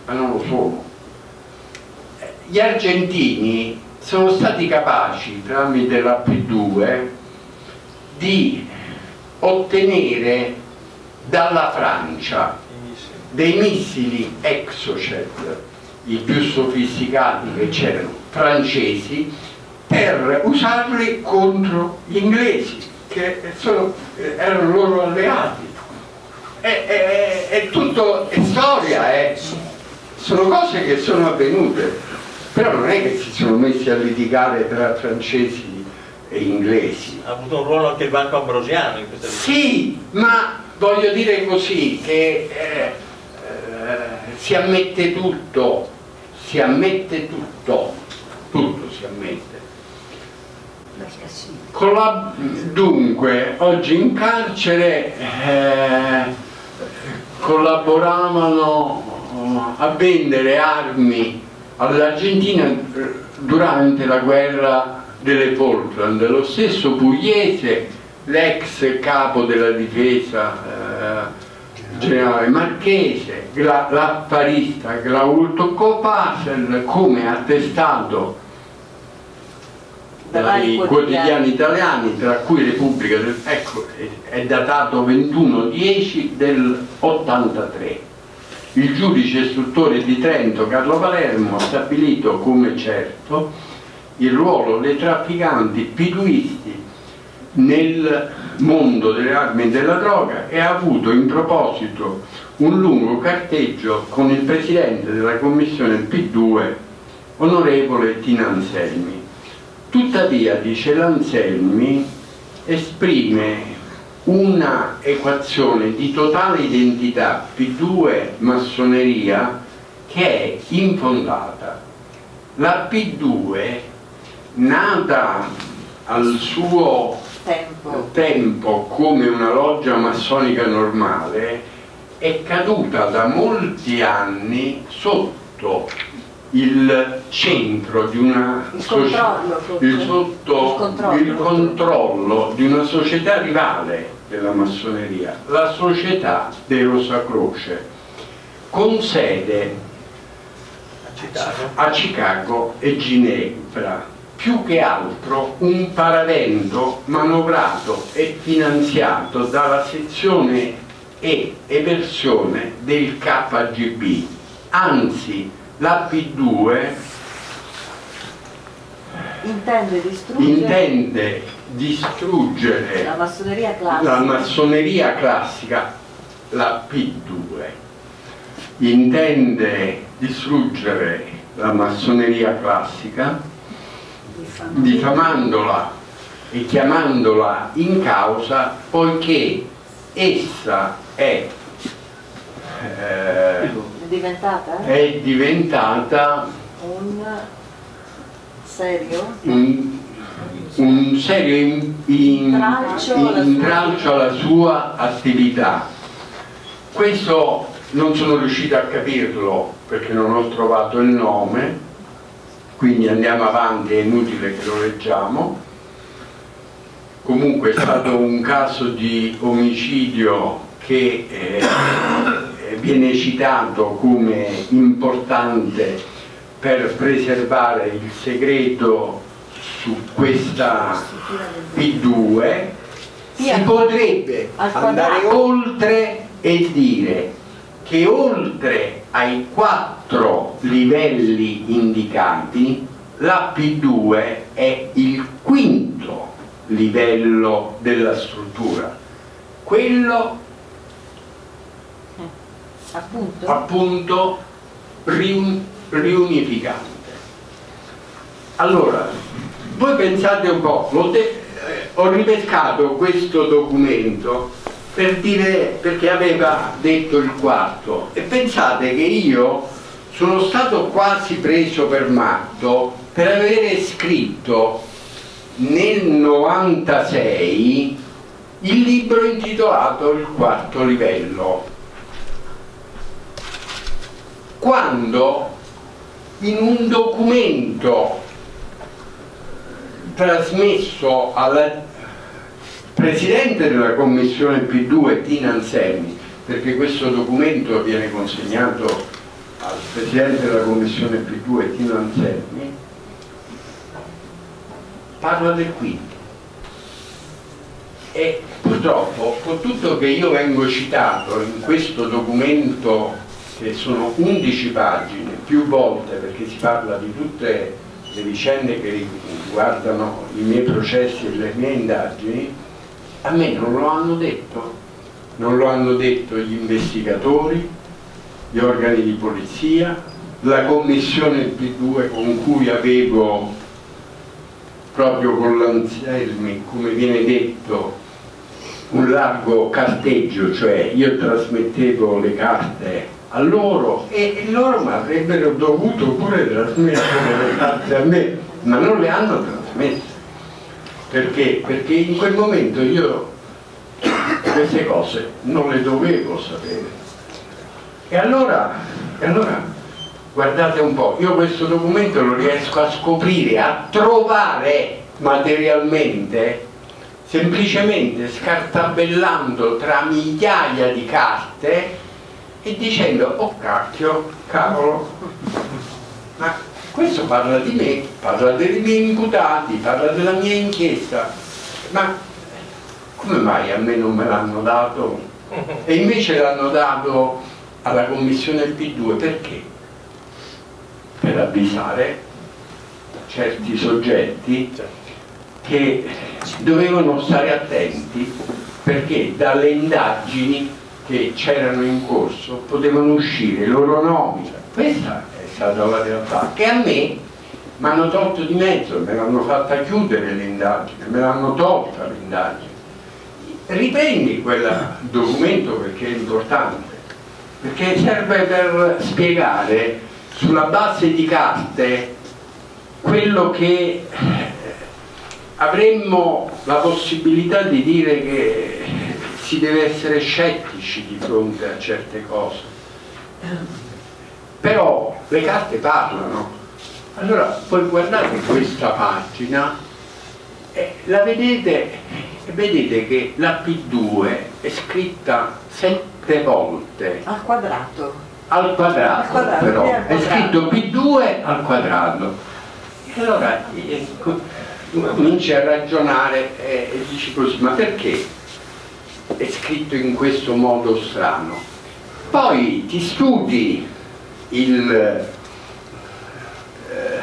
B: ma non lo sono gli argentini sono stati capaci tramite la P2 di ottenere dalla Francia dei missili Exocet, i più sofisticati che c'erano, francesi, per usarli contro gli inglesi, che sono, erano loro alleati. È, è, è tutto è storia, è, sono cose che sono avvenute però non è che si sono messi a litigare tra francesi e inglesi.
D: Ha avuto un ruolo anche il Banco Ambrosiano in questa
B: Sì, ma voglio dire così che eh, eh, si ammette tutto, si ammette tutto, tutto si ammette. La, dunque, oggi in carcere eh, collaboravano a vendere armi all'Argentina durante la guerra delle Falkland, lo stesso Pugliese, l'ex capo della difesa eh, generale Marchese, l'affarista Glaulto Copasel, come attestato dai quotidiani italiani, tra cui Repubblica del... ecco, è datato 21-10 del 83 il giudice istruttore di Trento Carlo Palermo ha stabilito come certo il ruolo dei trafficanti piduisti nel mondo delle armi e della droga e ha avuto in proposito un lungo carteggio con il presidente della commissione P2 onorevole Tina Anselmi. Tuttavia, dice l'Anselmi, esprime una equazione di totale identità P2 massoneria che è infondata. La P2 nata al suo tempo. tempo come una loggia massonica normale è caduta da molti anni sotto il centro di una
C: il controllo,
B: il, sotto, il controllo, il controllo di una società rivale della massoneria, la società dei Rosacroce, con sede a Chicago. e Ginevra, più che altro un paravento manovrato e finanziato dalla sezione e eversione del KGB, anzi la P2
C: intende distruggere,
B: intende distruggere
C: la massoneria classica,
B: la, massoneria classica, la P2 intende distruggere la massoneria classica diffamandola e chiamandola in causa poiché essa è
C: eh, è diventata?
B: È diventata
C: un serio?
B: Un, un serio in, in, intralcio alla sua attività. Questo non sono riuscito a capirlo perché non ho trovato il nome, quindi andiamo avanti, è inutile che lo leggiamo. Comunque è stato un caso di omicidio che eh, viene citato come importante per preservare il segreto su questa P2 si potrebbe andare oltre e dire che oltre ai quattro livelli indicati la P2 è il quinto livello della struttura quello
C: Appunto.
B: appunto riun- riunificante allora voi pensate un po' de- eh, ho ripescato questo documento per dire perché aveva detto il quarto e pensate che io sono stato quasi preso per matto per avere scritto nel 96 il libro intitolato Il quarto livello quando in un documento trasmesso al Presidente della Commissione P2 Tina Anselmi, perché questo documento viene consegnato al Presidente della Commissione P2 Tina Anselmi, parla del quinto. E purtroppo, con tutto che io vengo citato in questo documento, che sono 11 pagine, più volte, perché si parla di tutte le vicende che riguardano i miei processi e le mie indagini, a me non lo hanno detto, non lo hanno detto gli investigatori, gli organi di polizia, la commissione P2 con cui avevo proprio con l'Anselmi, come viene detto, un largo carteggio, cioè io trasmettevo le carte a loro e loro mi avrebbero dovuto pure trasmettere le carte a me, ma non le hanno trasmesse. Perché? Perché in quel momento io queste cose non le dovevo sapere. E allora, e allora guardate un po', io questo documento lo riesco a scoprire, a trovare materialmente semplicemente scartabellando tra migliaia di carte e dicendo oh cacchio, cavolo. Ma questo parla di me parla dei miei imputati parla della mia inchiesta. Ma come mai a me non me l'hanno dato? E invece l'hanno dato alla commissione P2 perché? per avvisare certi soggetti che dovevano stare attenti perché dalle indagini che c'erano in corso potevano uscire i loro nomi. Questa è stata la realtà che a me mi hanno tolto di mezzo, me l'hanno fatta chiudere l'indagine, me l'hanno tolta l'indagine. Riprendi quel documento perché è importante, perché serve per spiegare sulla base di carte quello che avremmo la possibilità di dire che si deve essere scettici di fronte a certe cose. Però le carte parlano. Allora poi guardate questa pagina e la vedete e vedete che la P2 è scritta sette volte.
C: Al quadrato.
B: al quadrato,
C: Al quadrato,
B: però. è
C: quadrato.
B: scritto P2 al quadrato. E allora eh, co- cominci a ragionare eh, e dici così ma perché è scritto in questo modo strano. Poi ti studi il, eh,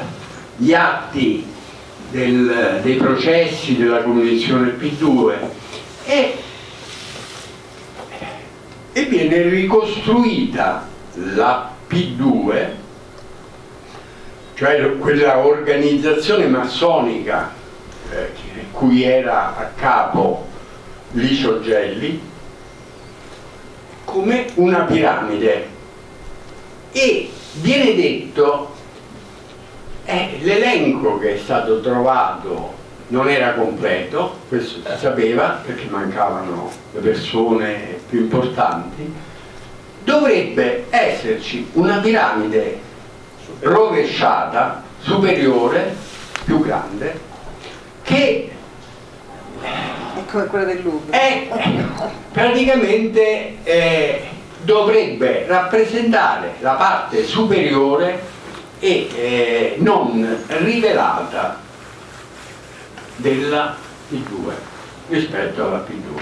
B: gli atti del- dei processi della commissione P2 e e viene ricostruita la P2, cioè quella organizzazione massonica eh, cui era a capo Licio Gelli, come una piramide. E viene detto eh, l'elenco che è stato trovato non era completo, questo si sapeva perché mancavano le persone più importanti, dovrebbe esserci una piramide rovesciata, superiore, più grande, che
C: È come quella del Louvre.
B: è praticamente eh, dovrebbe rappresentare la parte superiore e eh, non rivelata della P2 rispetto alla P2.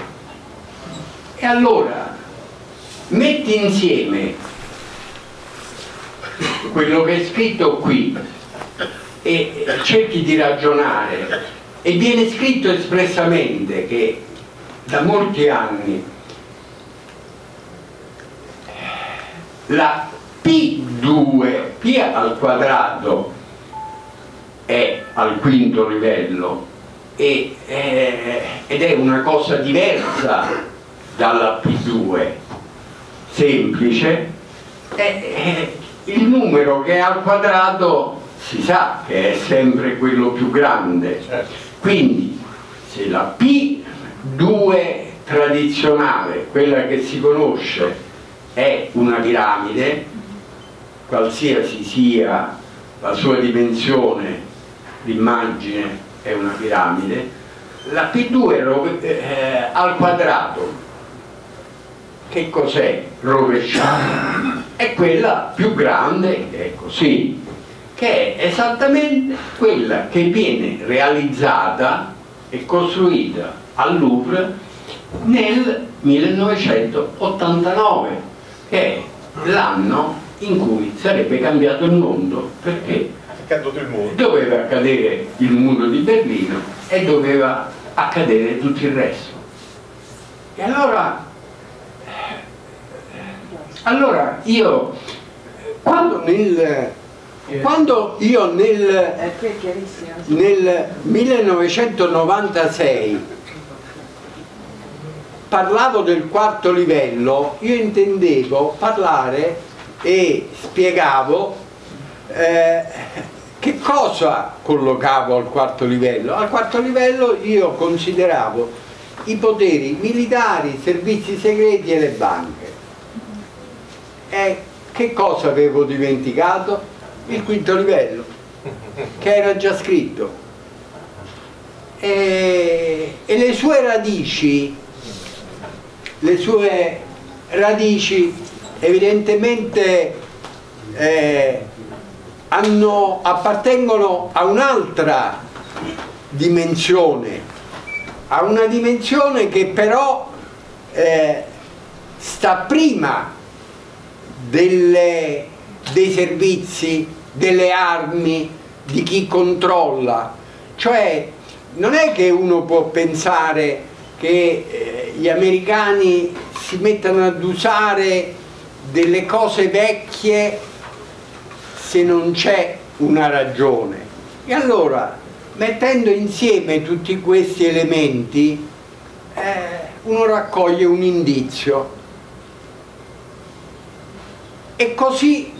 B: E allora metti insieme quello che è scritto qui e cerchi di ragionare e viene scritto espressamente che da molti anni la P2, P al quadrato è al quinto livello e, eh, ed è una cosa diversa dalla P2 semplice. Eh, il numero che è al quadrato si sa che è sempre quello più grande quindi se la P2 tradizionale quella che si conosce è una piramide qualsiasi sia la sua dimensione l'immagine è una piramide la P2 eh, al quadrato che cos'è rovesciata? È quella più grande, è così, che è esattamente quella che viene realizzata e costruita al Louvre nel 1989, che è l'anno in cui sarebbe cambiato il mondo, perché doveva accadere il muro di Berlino e doveva accadere tutto il resto. E allora allora io quando nel quando io nel, nel 1996 parlavo del quarto livello, io intendevo parlare e spiegavo eh, che cosa collocavo al quarto livello. Al quarto livello io consideravo i poteri militari, i servizi segreti e le banche. E che cosa avevo dimenticato? Il quinto livello, che era già scritto. E, e le sue radici, le sue radici evidentemente eh, hanno, appartengono a un'altra dimensione, a una dimensione che però eh, sta prima delle, dei servizi, delle armi, di chi controlla. Cioè non è che uno può pensare che eh, gli americani si mettano ad usare delle cose vecchie se non c'è una ragione. E allora, mettendo insieme tutti questi elementi, eh, uno raccoglie un indizio e così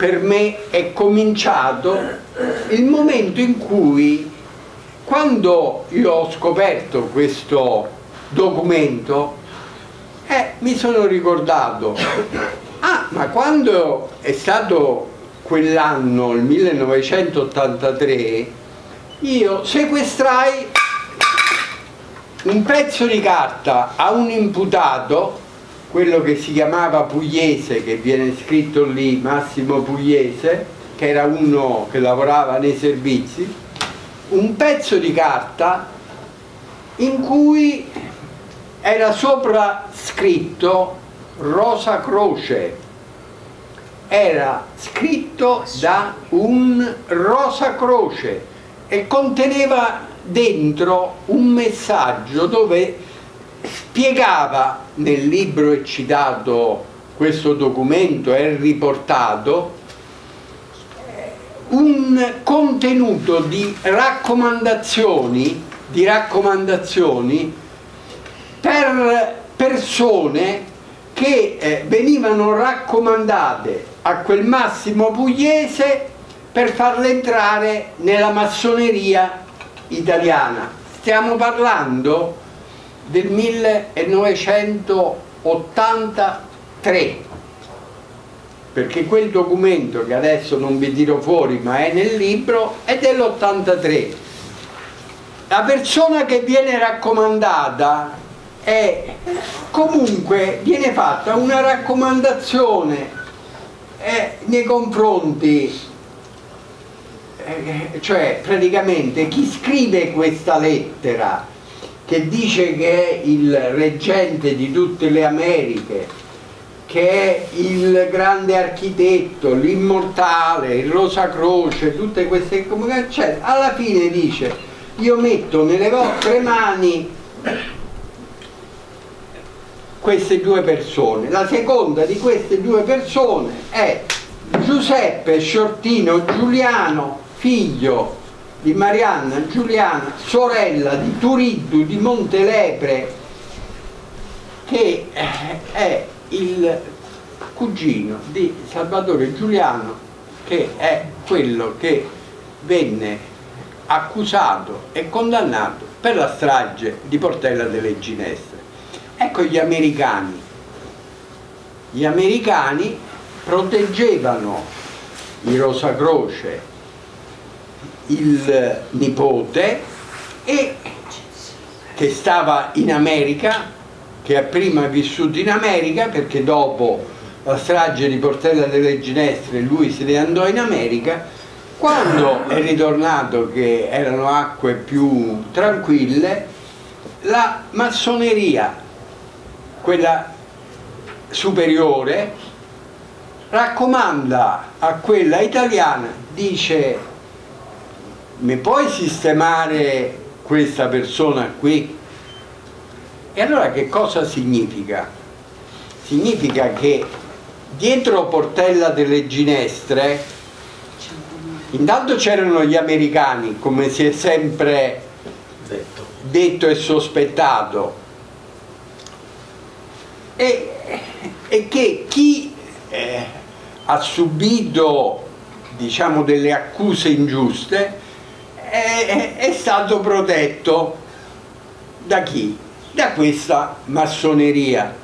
B: per me è cominciato il momento in cui, quando io ho scoperto questo documento, eh, mi sono ricordato, ah, ma quando è stato quell'anno, il 1983, io sequestrai un pezzo di carta a un imputato quello che si chiamava Pugliese, che viene scritto lì, Massimo Pugliese, che era uno che lavorava nei servizi, un pezzo di carta in cui era sopra scritto Rosa Croce, era scritto da un Rosa Croce e conteneva dentro un messaggio dove spiegava nel libro è citato questo documento, è riportato, un contenuto di raccomandazioni, di raccomandazioni per persone che eh, venivano raccomandate a quel Massimo Pugliese per farle entrare nella massoneria italiana. Stiamo parlando del 1983 perché quel documento che adesso non vi tiro fuori ma è nel libro è dell'83 la persona che viene raccomandata è comunque viene fatta una raccomandazione eh, nei confronti, eh, cioè praticamente chi scrive questa lettera che dice che è il reggente di tutte le Americhe, che è il grande architetto, l'immortale, il Rosa Croce, tutte queste comunicazioni, cioè, alla fine dice io metto nelle vostre mani queste due persone. La seconda di queste due persone è Giuseppe Sciortino Giuliano, figlio di Marianna Giuliana, sorella di Turiddu di Montelepre, che è il cugino di Salvatore Giuliano, che è quello che venne accusato e condannato per la strage di Portella delle Ginestre. Ecco gli americani. Gli americani proteggevano i Rosa Croce il nipote e che stava in America, che ha prima vissuto in America perché dopo la strage di Portella delle Ginestre lui se ne andò in America, quando è ritornato che erano acque più tranquille, la massoneria, quella superiore, raccomanda a quella italiana, dice mi puoi sistemare questa persona qui? E allora che cosa significa? Significa che dietro Portella delle Ginestre intanto c'erano gli americani, come si è sempre detto, detto e sospettato, e, e che chi eh, ha subito diciamo, delle accuse ingiuste è, è stato protetto da chi? Da questa massoneria.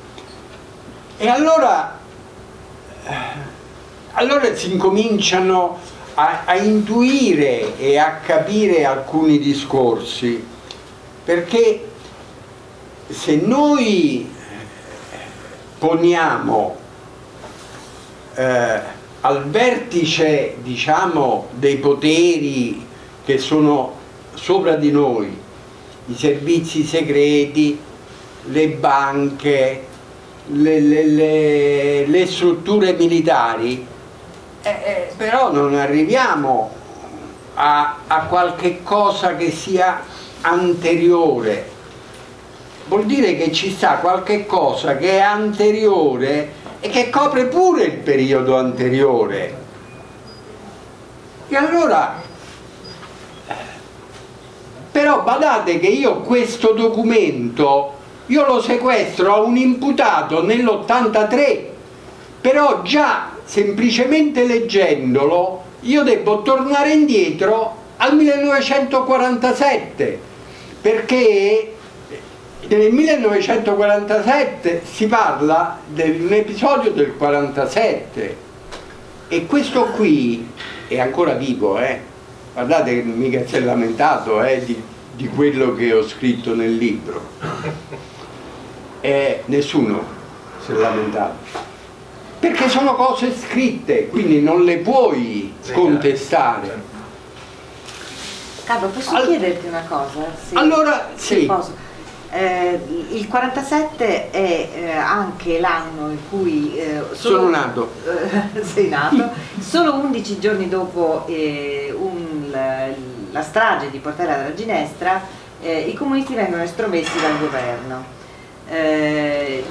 B: E allora, eh, allora si incominciano a, a intuire e a capire alcuni discorsi, perché se noi poniamo eh, al vertice diciamo, dei poteri che sono sopra di noi, i servizi segreti, le banche, le, le, le, le strutture militari, eh, eh, però non arriviamo a, a qualche cosa che sia anteriore. Vuol dire che ci sta qualche cosa che è anteriore e che copre pure il periodo anteriore. E allora però badate che io questo documento io lo sequestro a un imputato nell'83 però già semplicemente leggendolo io devo tornare indietro al 1947 perché nel 1947 si parla di un episodio del 47 e questo qui è ancora vivo eh guardate che mica si è lamentato eh, di, di, quello che ho scritto nel libro. E nessuno si è lamentato. Perché sono cose scritte quindi non le puoi contestare.
C: Carlo posso All chiederti una cosa?
B: Sì, allora sì. posso.
C: Eh, il 47 è eh, anche l'anno in cui
B: eh, solo, sono nato, [LAUGHS]
C: sei nato. [LAUGHS] Solo 11 giorni dopo eh, un, la strage di Portella della Ginestra eh, i comunisti vengono estromessi dal governo. Eh,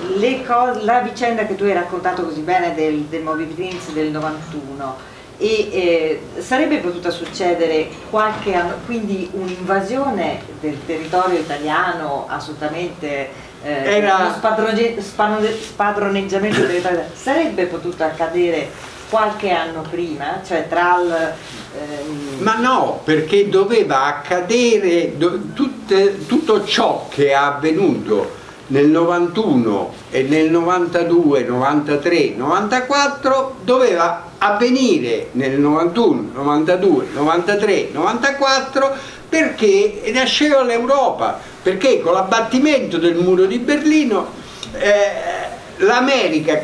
C: la vicenda che tu hai raccontato così bene del, del Moby Prince del 91 e eh, sarebbe potuta succedere qualche anno, quindi un'invasione del territorio italiano assolutamente eh, Era... spadrone, spadroneggiamento del territorio sarebbe potuto accadere qualche anno prima, cioè tra il...
B: Ehm... Ma no, perché doveva accadere do, tutte, tutto ciò che è avvenuto nel 91 e nel 92, 93, 94 doveva avvenire nel 91, 92, 93, 94 perché nasceva l'Europa, perché con l'abbattimento del muro di Berlino eh, l'America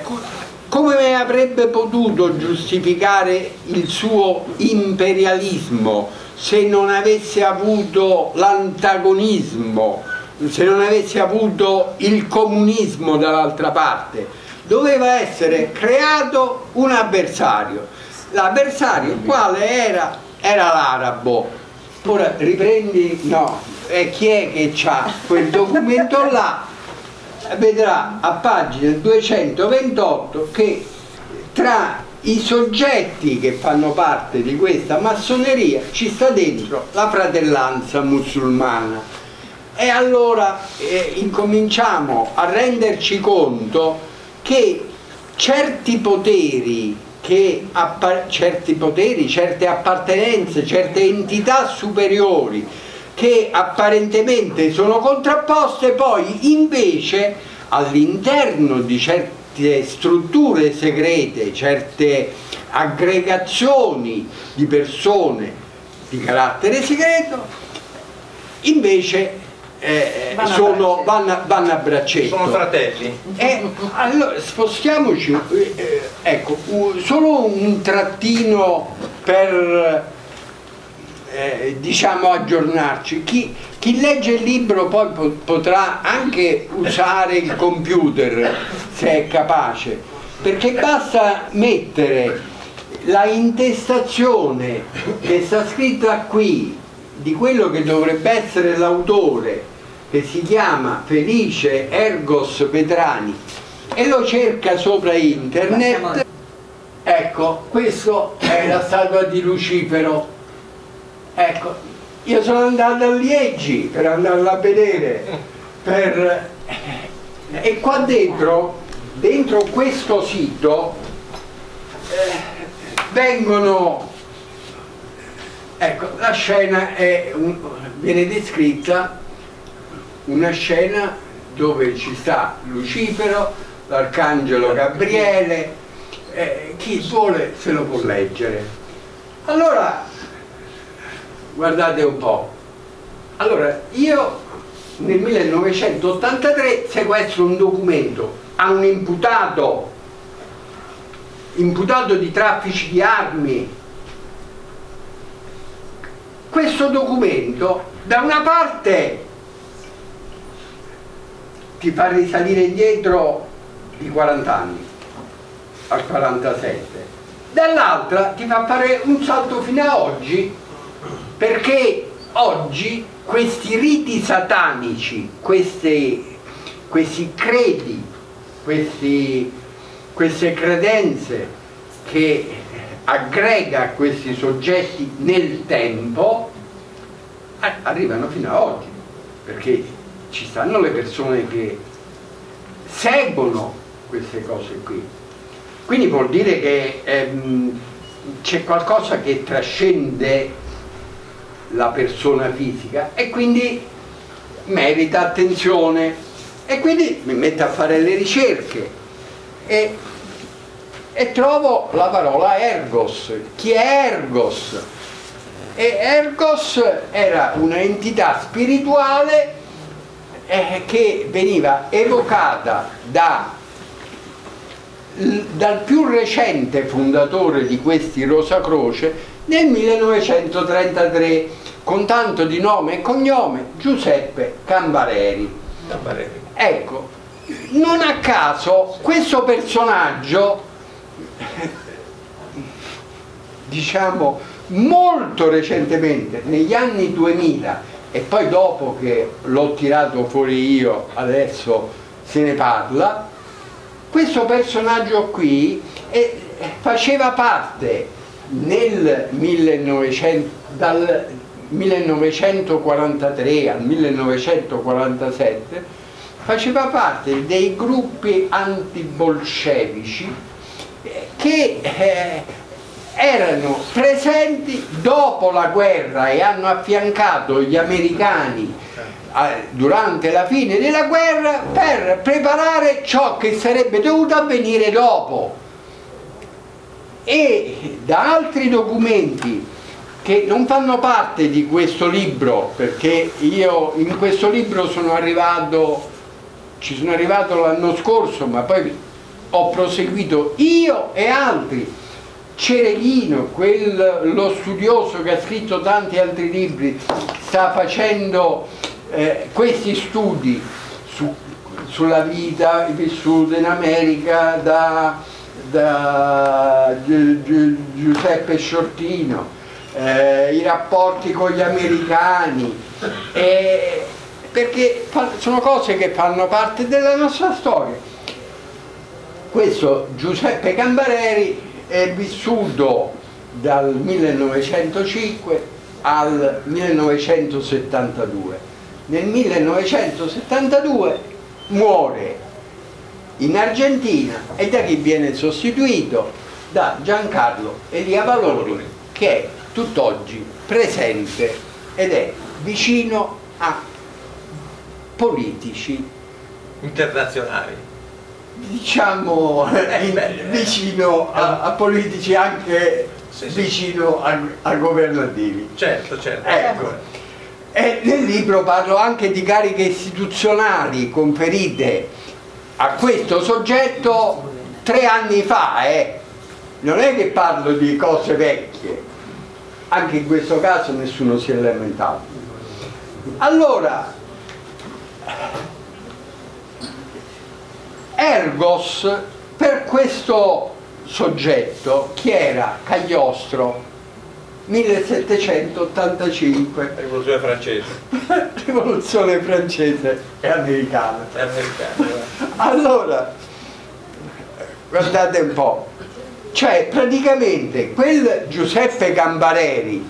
B: come avrebbe potuto giustificare il suo imperialismo se non avesse avuto l'antagonismo, se non avesse avuto il comunismo dall'altra parte? Doveva essere creato un avversario. L'avversario quale era? Era l'arabo. Ora riprendi, no, e chi è che ha quel documento là? Vedrà a pagina 228 che tra i soggetti che fanno parte di questa massoneria ci sta dentro la fratellanza musulmana. E allora eh, incominciamo a renderci conto che certi poteri, che certi poteri, certe appartenenze, certe entità superiori che apparentemente sono contrapposte, poi invece all'interno di certe strutture segrete, certe aggregazioni di persone di carattere segreto, invece eh, vanno, sono, a vanno, vanno, a braccetto.
D: Sono fratelli.
B: E allora spostiamoci, eh, ecco, solo un trattino per eh, diciamo aggiornarci. Chi, chi, legge il libro poi potrà anche usare il computer se è capace, perché basta mettere la intestazione che sta scritta qui di quello che dovrebbe essere l'autore che si chiama Felice Ergos Vetrani e lo cerca sopra internet ecco questo è la statua di Lucifero Ecco, io sono andato a Liegi per andarla a vedere, per... e qua dentro, dentro questo sito, eh, vengono, ecco, la scena è un, viene descritta, una scena dove ci sta Lucifero, l'arcangelo Gabriele, eh, chi vuole se lo può leggere. Allora guardate un po'. Allora, io nel 1983 sequestro un documento a un imputato, imputato di traffici di armi. Questo documento da una parte ti fa risalire indietro di 40 anni, al 47, dall'altra ti fa fare un salto fino a oggi perché oggi questi riti satanici, questi, questi credi, questi, queste credenze che aggrega questi soggetti nel tempo, arrivano fino a oggi, perché ci stanno le persone che seguono queste cose qui. Quindi vuol dire che ehm, c'è qualcosa che trascende la persona fisica e quindi merita attenzione e quindi mi metto a fare le ricerche. E, e trovo la parola ergos. Chi è ergos? e ergos era un'entità spirituale eh, che veniva evocata da dal più recente fondatore di questi Rosa Croce nel 1933 con tanto di nome e cognome Giuseppe Cambareri. Cambareri. Ecco, non a caso questo personaggio, diciamo molto recentemente, negli anni 2000, e poi dopo che l'ho tirato fuori io, adesso se ne parla, questo personaggio qui eh, faceva parte nel 1900, dal 1943 al 1947 faceva parte dei gruppi antibolscevici eh, che eh, erano presenti dopo la guerra e hanno affiancato gli americani eh, durante la fine della guerra per preparare ciò che sarebbe dovuto avvenire dopo. E da altri documenti che non fanno parte di questo libro, perché io in questo libro sono arrivato, ci sono arrivato l'anno scorso, ma poi ho proseguito io e altri. Cereghino, quel, lo studioso che ha scritto tanti altri libri, sta facendo eh, questi studi su, sulla vita vissuta in America da, da Gi- Gi- Giuseppe Sciortino eh, i rapporti con gli americani, eh, perché sono cose che fanno parte della nostra storia. Questo Giuseppe Cambareri è vissuto dal 1905 al 1972. Nel 1972 muore in Argentina e da chi viene sostituito? Da Giancarlo Elia Valori che è tutt'oggi presente ed è vicino a politici.
D: Internazionali.
B: Diciamo in, vicino a, a, politici anche sì, sì. vicino a, a, governativi.
D: Certo certo.
B: Ecco. E nel libro parlo anche di cariche istituzionali conferite a questo soggetto tre anni fa eh. non è che parlo di cose vecchie anche in questo caso nessuno si è lamentato. Allora, Ergos per questo soggetto, chi era Cagliostro, 1785.
D: Rivoluzione francese. [LAUGHS]
B: Rivoluzione francese e americana.
D: E americana.
B: allora, guardate un po', cioè praticamente quel Giuseppe Gambareri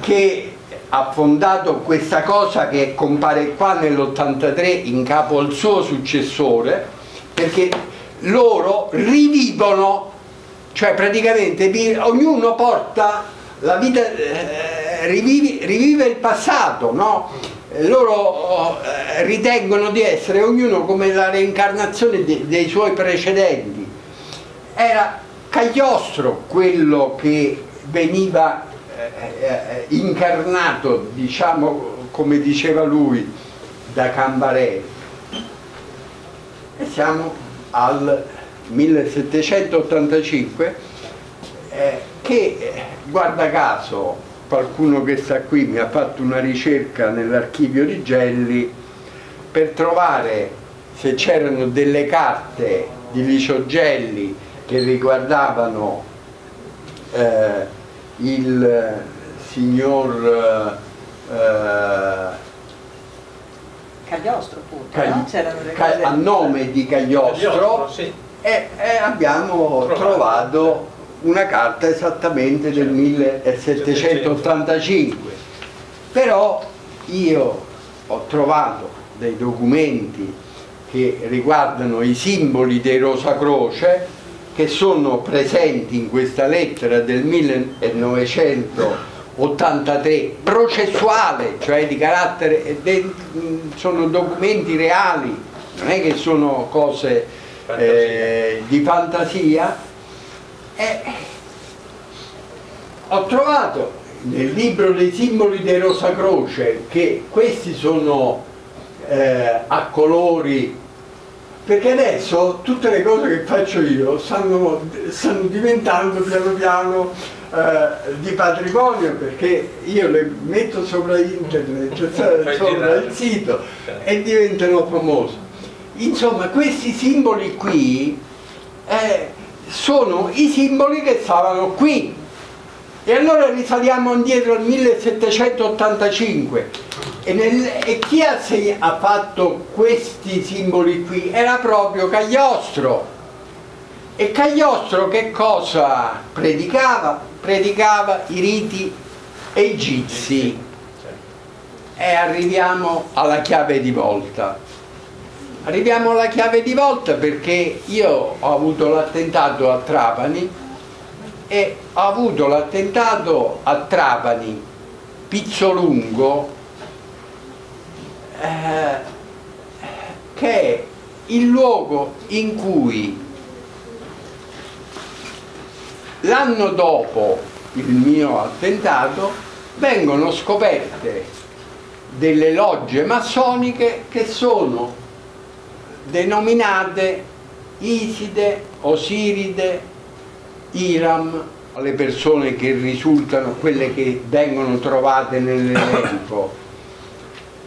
B: che ha fondato questa cosa che compare qua nell'83 in capo al suo successore perché loro rivivono cioè praticamente ognuno porta la vita eh, rivive, rivive, il passato no? loro eh, ritengono di essere ognuno come la reincarnazione de, dei suoi precedenti era Cagliostro quello che veniva eh, eh, incarnato, diciamo come diceva lui, da Cambarelli. E siamo al 1785 eh, che guarda caso qualcuno che sta qui mi ha fatto una ricerca nell'archivio di Gelli per trovare se c'erano delle carte di Licio Gelli che riguardavano eh, il signor
C: eh, Cagliostro appunto, Cagli no?
B: Ca a nome di Cagliostro, Cagliostro sì. e, e, abbiamo trovato. trovato una carta esattamente del 1785 però io ho trovato dei documenti che riguardano i simboli dei Rosa Croce che sono presenti in questa lettera del 1983 processuale, cioè di carattere, sono documenti reali, non è che sono cose eh, di fantasia. E ho trovato nel libro dei simboli di Rosa Croce che questi sono eh, a colori perché adesso tutte le cose che faccio io stanno, stanno diventando piano piano eh, di patrimonio perché io le metto sopra internet, [LAUGHS] sopra il sito e diventano famose. Insomma questi simboli qui eh, sono i simboli che stavano qui. E allora risaliamo indietro al 1785 e, nel, e chi ha, ha, fatto questi simboli qui? Era proprio Cagliostro. E Cagliostro che cosa predicava? Predicava i riti egizi. E arriviamo alla chiave di volta. Arriviamo alla chiave di volta perché io ho avuto l'attentato a Trapani e ha avuto l'attentato a Trapani Pizzolungo eh, che è il luogo in cui l'anno dopo il mio attentato vengono scoperte delle logge massoniche che sono denominate Iside, Osiride, Iram, alle persone che risultano, quelle che vengono trovate nell'elenco.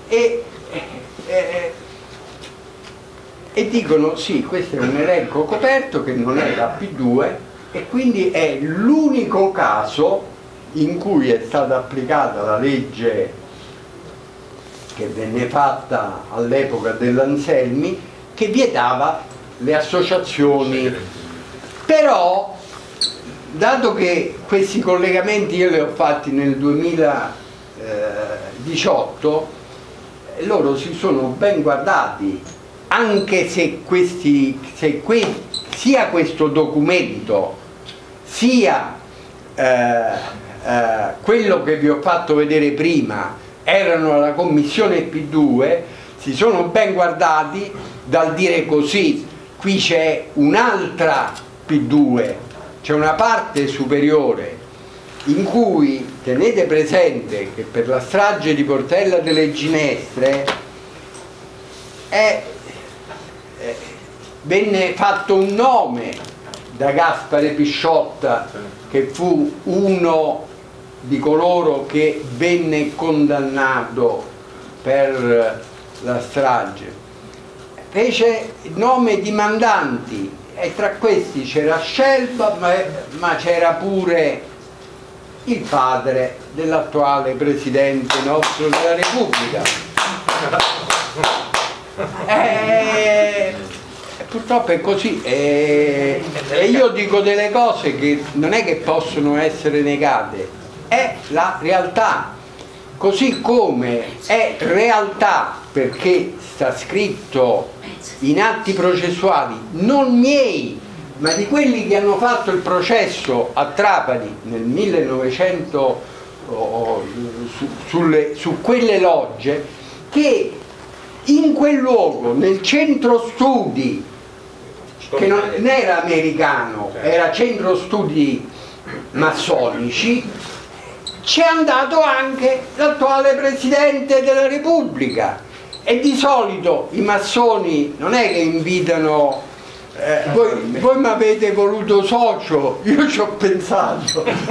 B: E, e, e dicono sì, questo è un elenco coperto che non è la P2 e quindi è l'unico caso in cui è stata applicata la legge che venne fatta all'epoca dell'Anselmi che vietava le associazioni. Però dato che questi collegamenti io li ho fatti nel 2018 loro si sono ben guardati anche se, questi, se que, sia questo documento sia eh, eh, quello che vi ho fatto vedere prima erano alla commissione P2 si sono ben guardati dal dire così qui c'è un'altra P2 c'è una parte superiore in cui tenete presente che per la strage di Portella delle Ginestre è eh, venne fatto un nome da Gaspare Pisciotta che fu uno di coloro che venne condannato per la strage. Fece il nome di mandanti e tra questi c'era Scelba ma, ma c'era pure il padre dell'attuale presidente nostro della Repubblica. [LAUGHS] E, purtroppo è così e, e io dico delle cose che non è che possono essere negate è la realtà. Così come è realtà perché sta scritto in atti processuali non miei ma di quelli che hanno fatto il processo a Trapani nel 1900 oh, su, sulle, su quelle logge che in quel luogo, nel centro studi, che non era americano, era centro studi massonici, c'è andato anche l'attuale Presidente della Repubblica. E di solito i massoni non è che invitano eh, voi, voi mi avete voluto socio, io ci ho pensato, [LAUGHS]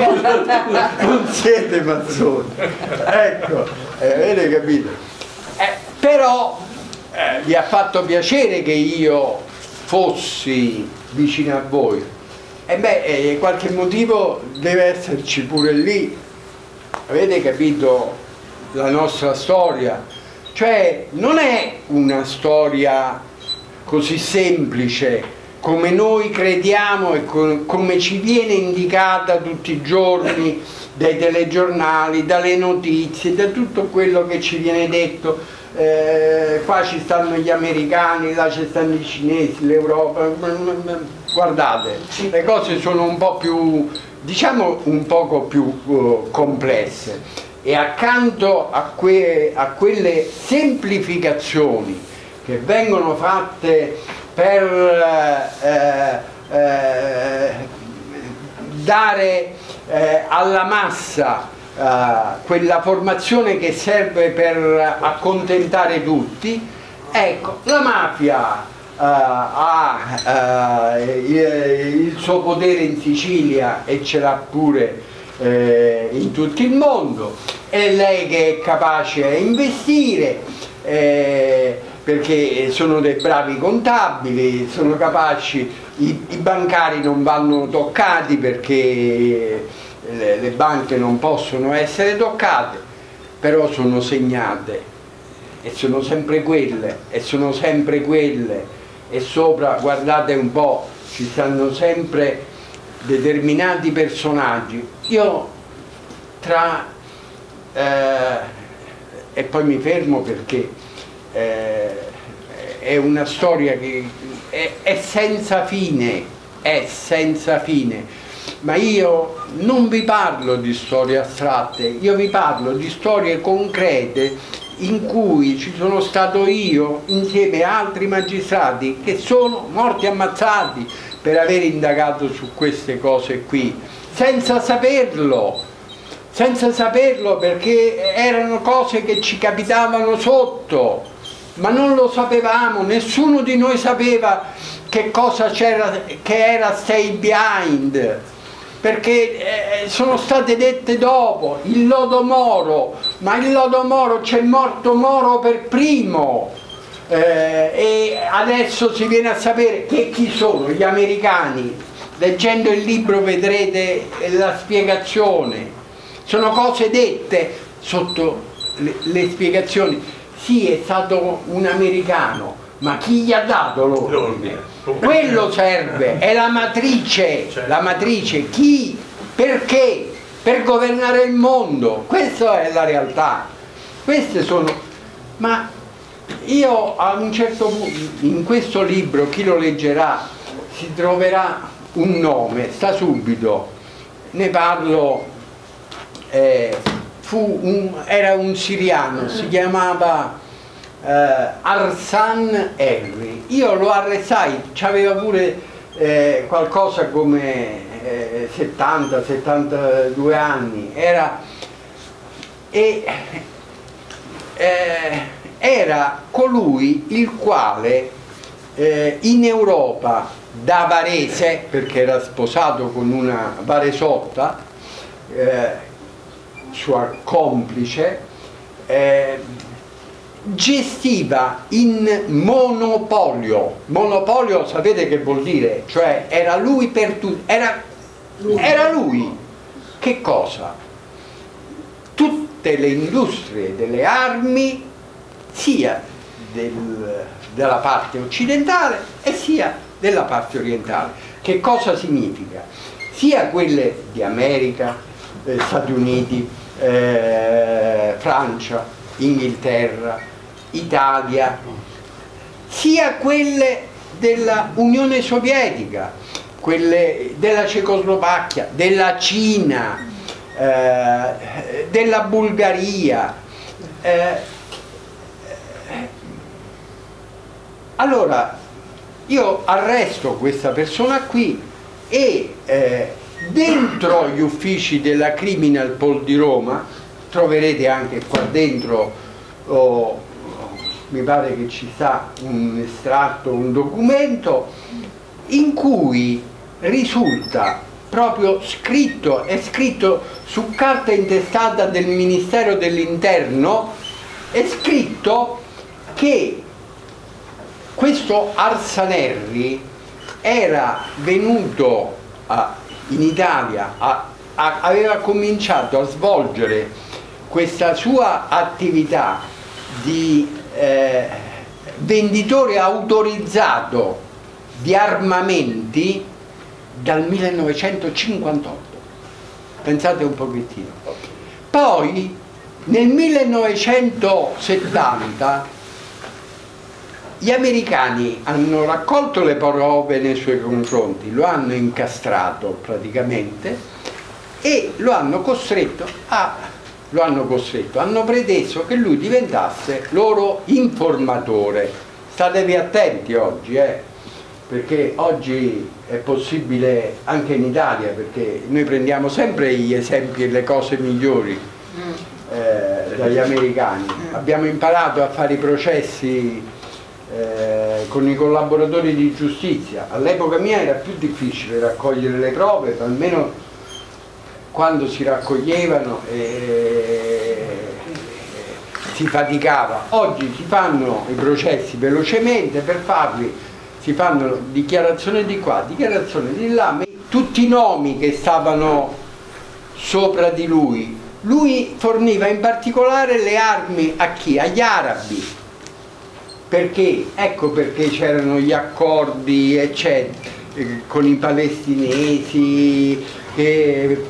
B: non siete massoni, ecco, eh, avete capito? Eh, però eh, vi ha fatto piacere che io fossi vicino a voi. E beh, eh, qualche motivo deve esserci pure lì. Avete capito la nostra storia? Cioè non è una storia così semplice come noi crediamo e come ci viene indicata tutti i giorni dai telegiornali, dalle notizie, da tutto quello che ci viene detto. Eh, qua ci stanno gli americani, là ci stanno i cinesi, l'Europa, guardate, le cose sono un po' più, diciamo un poco più uh, complesse. E accanto a, que a quelle semplificazioni che vengono fatte per eh, eh, dare eh, alla massa uh, quella formazione che serve per accontentare tutti, ecco, la mafia uh, ha uh, il, suo potere in Sicilia e ce l'ha pure eh, in tutto il mondo, è lei che è capace a investire, eh, perché sono dei bravi contabili, sono capaci, i, i bancari non vanno toccati perché le, le banche non possono essere toccate, però sono segnate e sono sempre quelle, e sono sempre quelle, e sopra, guardate un po', ci stanno sempre determinati personaggi. Io tra... Eh, e poi mi fermo perché eh, è una storia che è, è senza fine, è senza fine. Ma io non vi parlo di storie astratte, io vi parlo di storie concrete in cui ci sono stato io insieme a altri magistrati che sono morti ammazzati per aver indagato su queste cose qui, senza saperlo, senza saperlo perché erano cose che ci capitavano sotto, ma non lo sapevamo, nessuno di noi sapeva che cosa c'era, che era Stay Behind, perché eh, sono state dette dopo, il lodo Moro, ma il lodo Moro c'è morto Moro per primo, eh, e adesso si viene a sapere che chi sono gli americani. Leggendo il libro vedrete la spiegazione. Sono cose dette sotto le, le spiegazioni. Sì, è stato un americano, ma chi gli ha dato l'ordine? Quello serve, è la matrice, la matrice, chi, perché, per governare il mondo, questa è la realtà. Queste sono, ma io a un certo punto, in questo libro, chi lo leggerà, si troverà un nome, sta subito, ne parlo, eh, un, era un siriano, si chiamava eh, Arsan Henry, io lo arrestai, aveva pure eh, qualcosa come 70-72 anni, era... E, eh, era colui il quale eh, in Europa da Varese, perché era sposato con una Varesotta, eh, sua complice, eh, gestiva in monopolio. Monopolio sapete che vuol dire? Cioè era lui per tutti, era, era lui. Che cosa? Tutte le industrie delle armi sia del, della parte occidentale e sia della parte orientale. Che cosa significa? Sia quelle di America, eh, Stati Uniti, eh, Francia, Inghilterra, Italia, sia quelle della Unione Sovietica, quelle della Cecoslovacchia, della Cina, eh, della Bulgaria, eh, Allora, io arresto questa persona qui e eh, dentro gli uffici della Criminal Pol di Roma, troverete anche qua dentro, oh, mi pare che ci sta un estratto, un documento, in cui risulta proprio scritto, è scritto su carta intestata del Ministero dell'Interno, è scritto che questo Arsanerri era venuto a, in Italia, a, a, aveva cominciato a svolgere questa sua attività di eh, venditore autorizzato di armamenti dal 1958 pensate un pochettino. Poi nel 1970 gli americani hanno raccolto le prove nei suoi confronti, lo hanno incastrato praticamente e lo hanno costretto a lo hanno costretto, hanno preteso che lui diventasse loro informatore. Statevi attenti oggi, eh, perché oggi è possibile anche in Italia, perché noi prendiamo sempre gli esempi e le cose migliori mm. eh, dagli americani. Abbiamo imparato a fare i processi eh, con i collaboratori di giustizia. All'epoca mia era più difficile raccogliere le prove, almeno quando si raccoglievano eh, si faticava. Oggi si fanno i processi velocemente, per farli si fanno dichiarazione di qua, dichiarazione di là, tutti i nomi che stavano sopra di lui. Lui forniva in particolare le armi a chi? Agli arabi perché? Ecco perché c'erano gli accordi eccetera, con i palestinesi che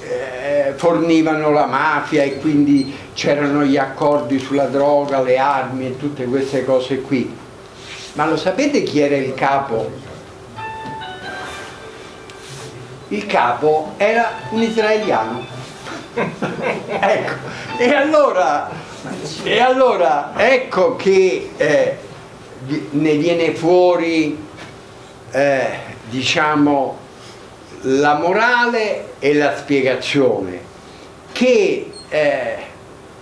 B: eh, fornivano la mafia e quindi c'erano gli accordi sulla droga, le armi e tutte queste cose qui. Ma lo sapete chi era il capo? Il capo era un israeliano. [LAUGHS] ecco, e allora e allora ecco che eh, ne viene fuori eh, diciamo, la morale e la spiegazione che eh,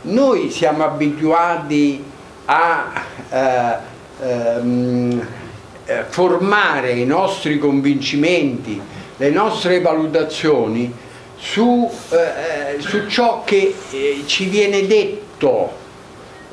B: noi siamo abituati a eh, ehm, eh, formare i nostri convincimenti, le nostre valutazioni su, eh, su ciò che ci viene detto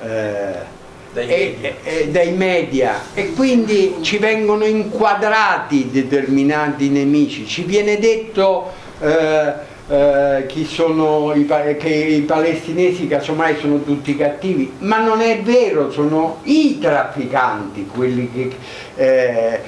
B: eh,
D: Dai
B: e-
D: media.
B: e- dai media. E quindi ci vengono inquadrati determinati nemici, ci viene detto eh, eh, chi sono i, che i palestinesi casomai sono tutti cattivi, ma non è vero, sono i trafficanti quelli che, eh,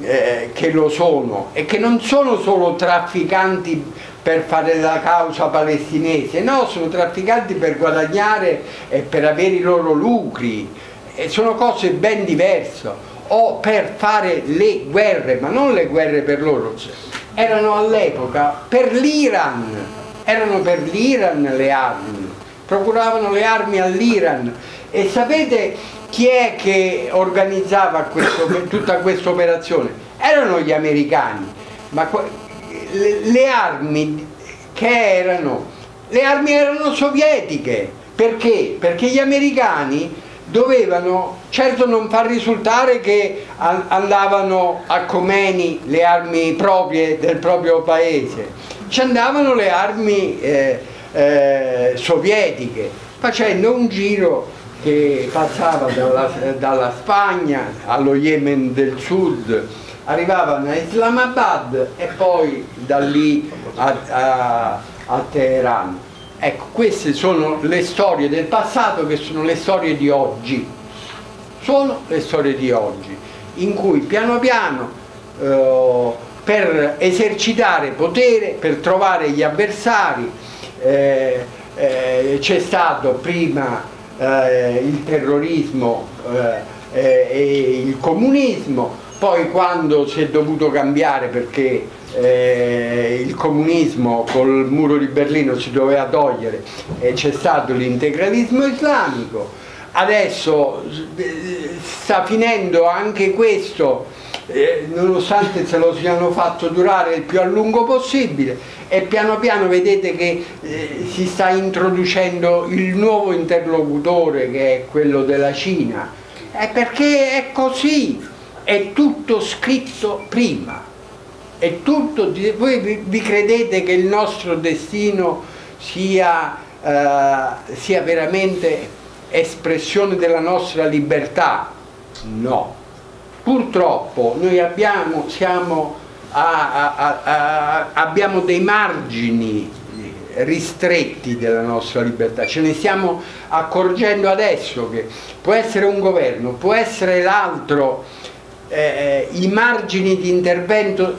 B: eh, che lo sono. E che non sono solo trafficanti per fare la causa palestinese, no, sono trafficanti per guadagnare e per avere i loro lucri, e sono cose ben diverse, o per fare le guerre, ma non le guerre per loro, erano all'epoca per l'Iran, erano per l'Iran le armi, procuravano le armi all'Iran. E sapete chi è che organizzava questo- tutta questa operazione? Erano gli americani, ma le, le armi che erano, le armi erano sovietiche, perché? Perché gli americani dovevano certo non far risultare che an- andavano a Khomeini le armi proprie del proprio paese, ci andavano le armi eh, eh, sovietiche, facendo un giro che passava dalla, dalla Spagna allo Yemen del Sud, arrivavano a Islamabad e poi da lì a, a- a Teheran. Ecco, queste sono le storie del passato che sono le storie di oggi. Sono le storie di oggi, in cui piano piano eh, per esercitare potere, per trovare gli avversari, eh, eh, c'è stato prima eh, il terrorismo eh, eh, e il comunismo, poi quando si è dovuto cambiare perché eh, il comunismo col muro di Berlino si doveva togliere e c'è stato l'integralismo islamico, adesso eh, sta finendo anche questo, eh, nonostante se lo siano fatto durare il più a lungo possibile e piano piano vedete che eh, si sta introducendo il nuovo interlocutore che è quello della Cina, è perché è così, è tutto scritto prima. È tutto, voi vi, credete che il nostro destino sia, eh, sia veramente espressione della nostra libertà? No. Purtroppo noi abbiamo, siamo a- a- a- abbiamo dei margini ristretti della nostra libertà, ce ne stiamo accorgendo adesso che può essere un governo, può essere l'altro, eh, i margini di intervento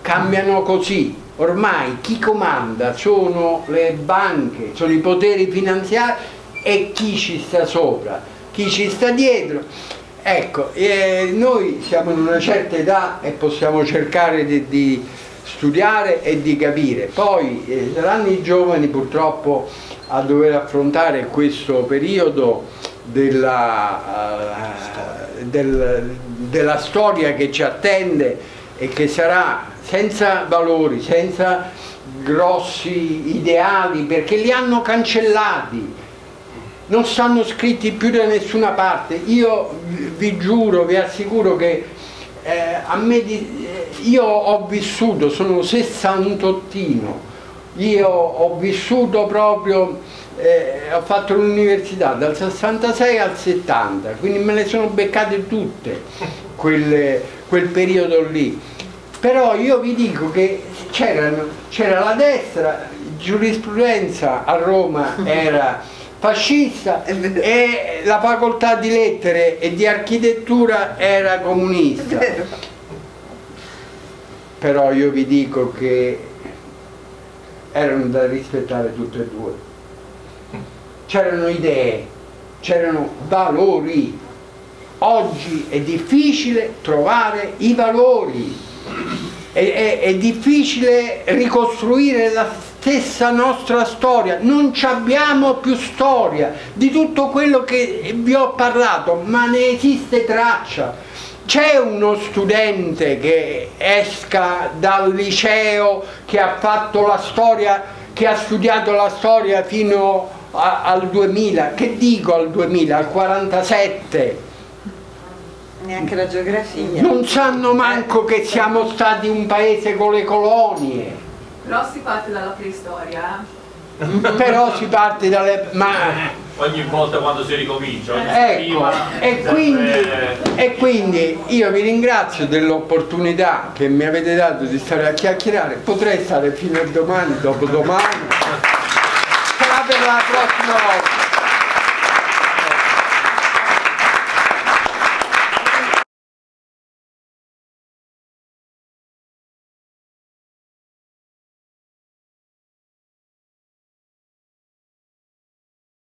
B: cambiano così. Ormai chi comanda sono le banche, sono i poteri finanziari e chi ci sta sopra, chi ci sta dietro. Ecco, eh, noi siamo in una certa età e possiamo cercare di, di studiare e di capire. Poi eh, saranno i giovani purtroppo a dover affrontare questo periodo della, eh, del- della storia che ci attende e che sarà senza valori, senza grossi ideali, perché li hanno cancellati, non stanno scritti più da nessuna parte. Io vi giuro, vi assicuro che eh, a me di- eh, io ho vissuto, sono sessantottino, io ho vissuto proprio, eh, ho fatto l'università dal 66 al 70, quindi me le sono beccate tutte quelle- quel periodo lì. Però io vi dico che c'era la destra, giurisprudenza a Roma era fascista e la facoltà di lettere e di architettura era comunista. Però io vi dico che erano da rispettare tutte e due. C'erano idee, c'erano valori. Oggi è difficile trovare i valori, è, è- è difficile ricostruire la stessa nostra storia, non ci abbiamo più storia di tutto quello che vi ho parlato, ma ne esiste traccia. C'è uno studente che esca dal liceo che ha fatto la storia, che ha studiato la storia fino a- al 2000, che dico al 2000, al 47,
C: Neanche la geografia.
B: non sanno manco che siamo stati un paese con le colonie.
E: Però si parte dalla preistoria, eh?
B: Però si parte dalle... ma
F: ogni volta quando si ricomincia,
B: Ecco, e quindi,
F: sempre-
B: e quindi io vi ringrazio dell'opportunità che mi avete dato di stare a chiacchierare, potrei stare fino a domani, dopodomani, sarà per la prossima volta.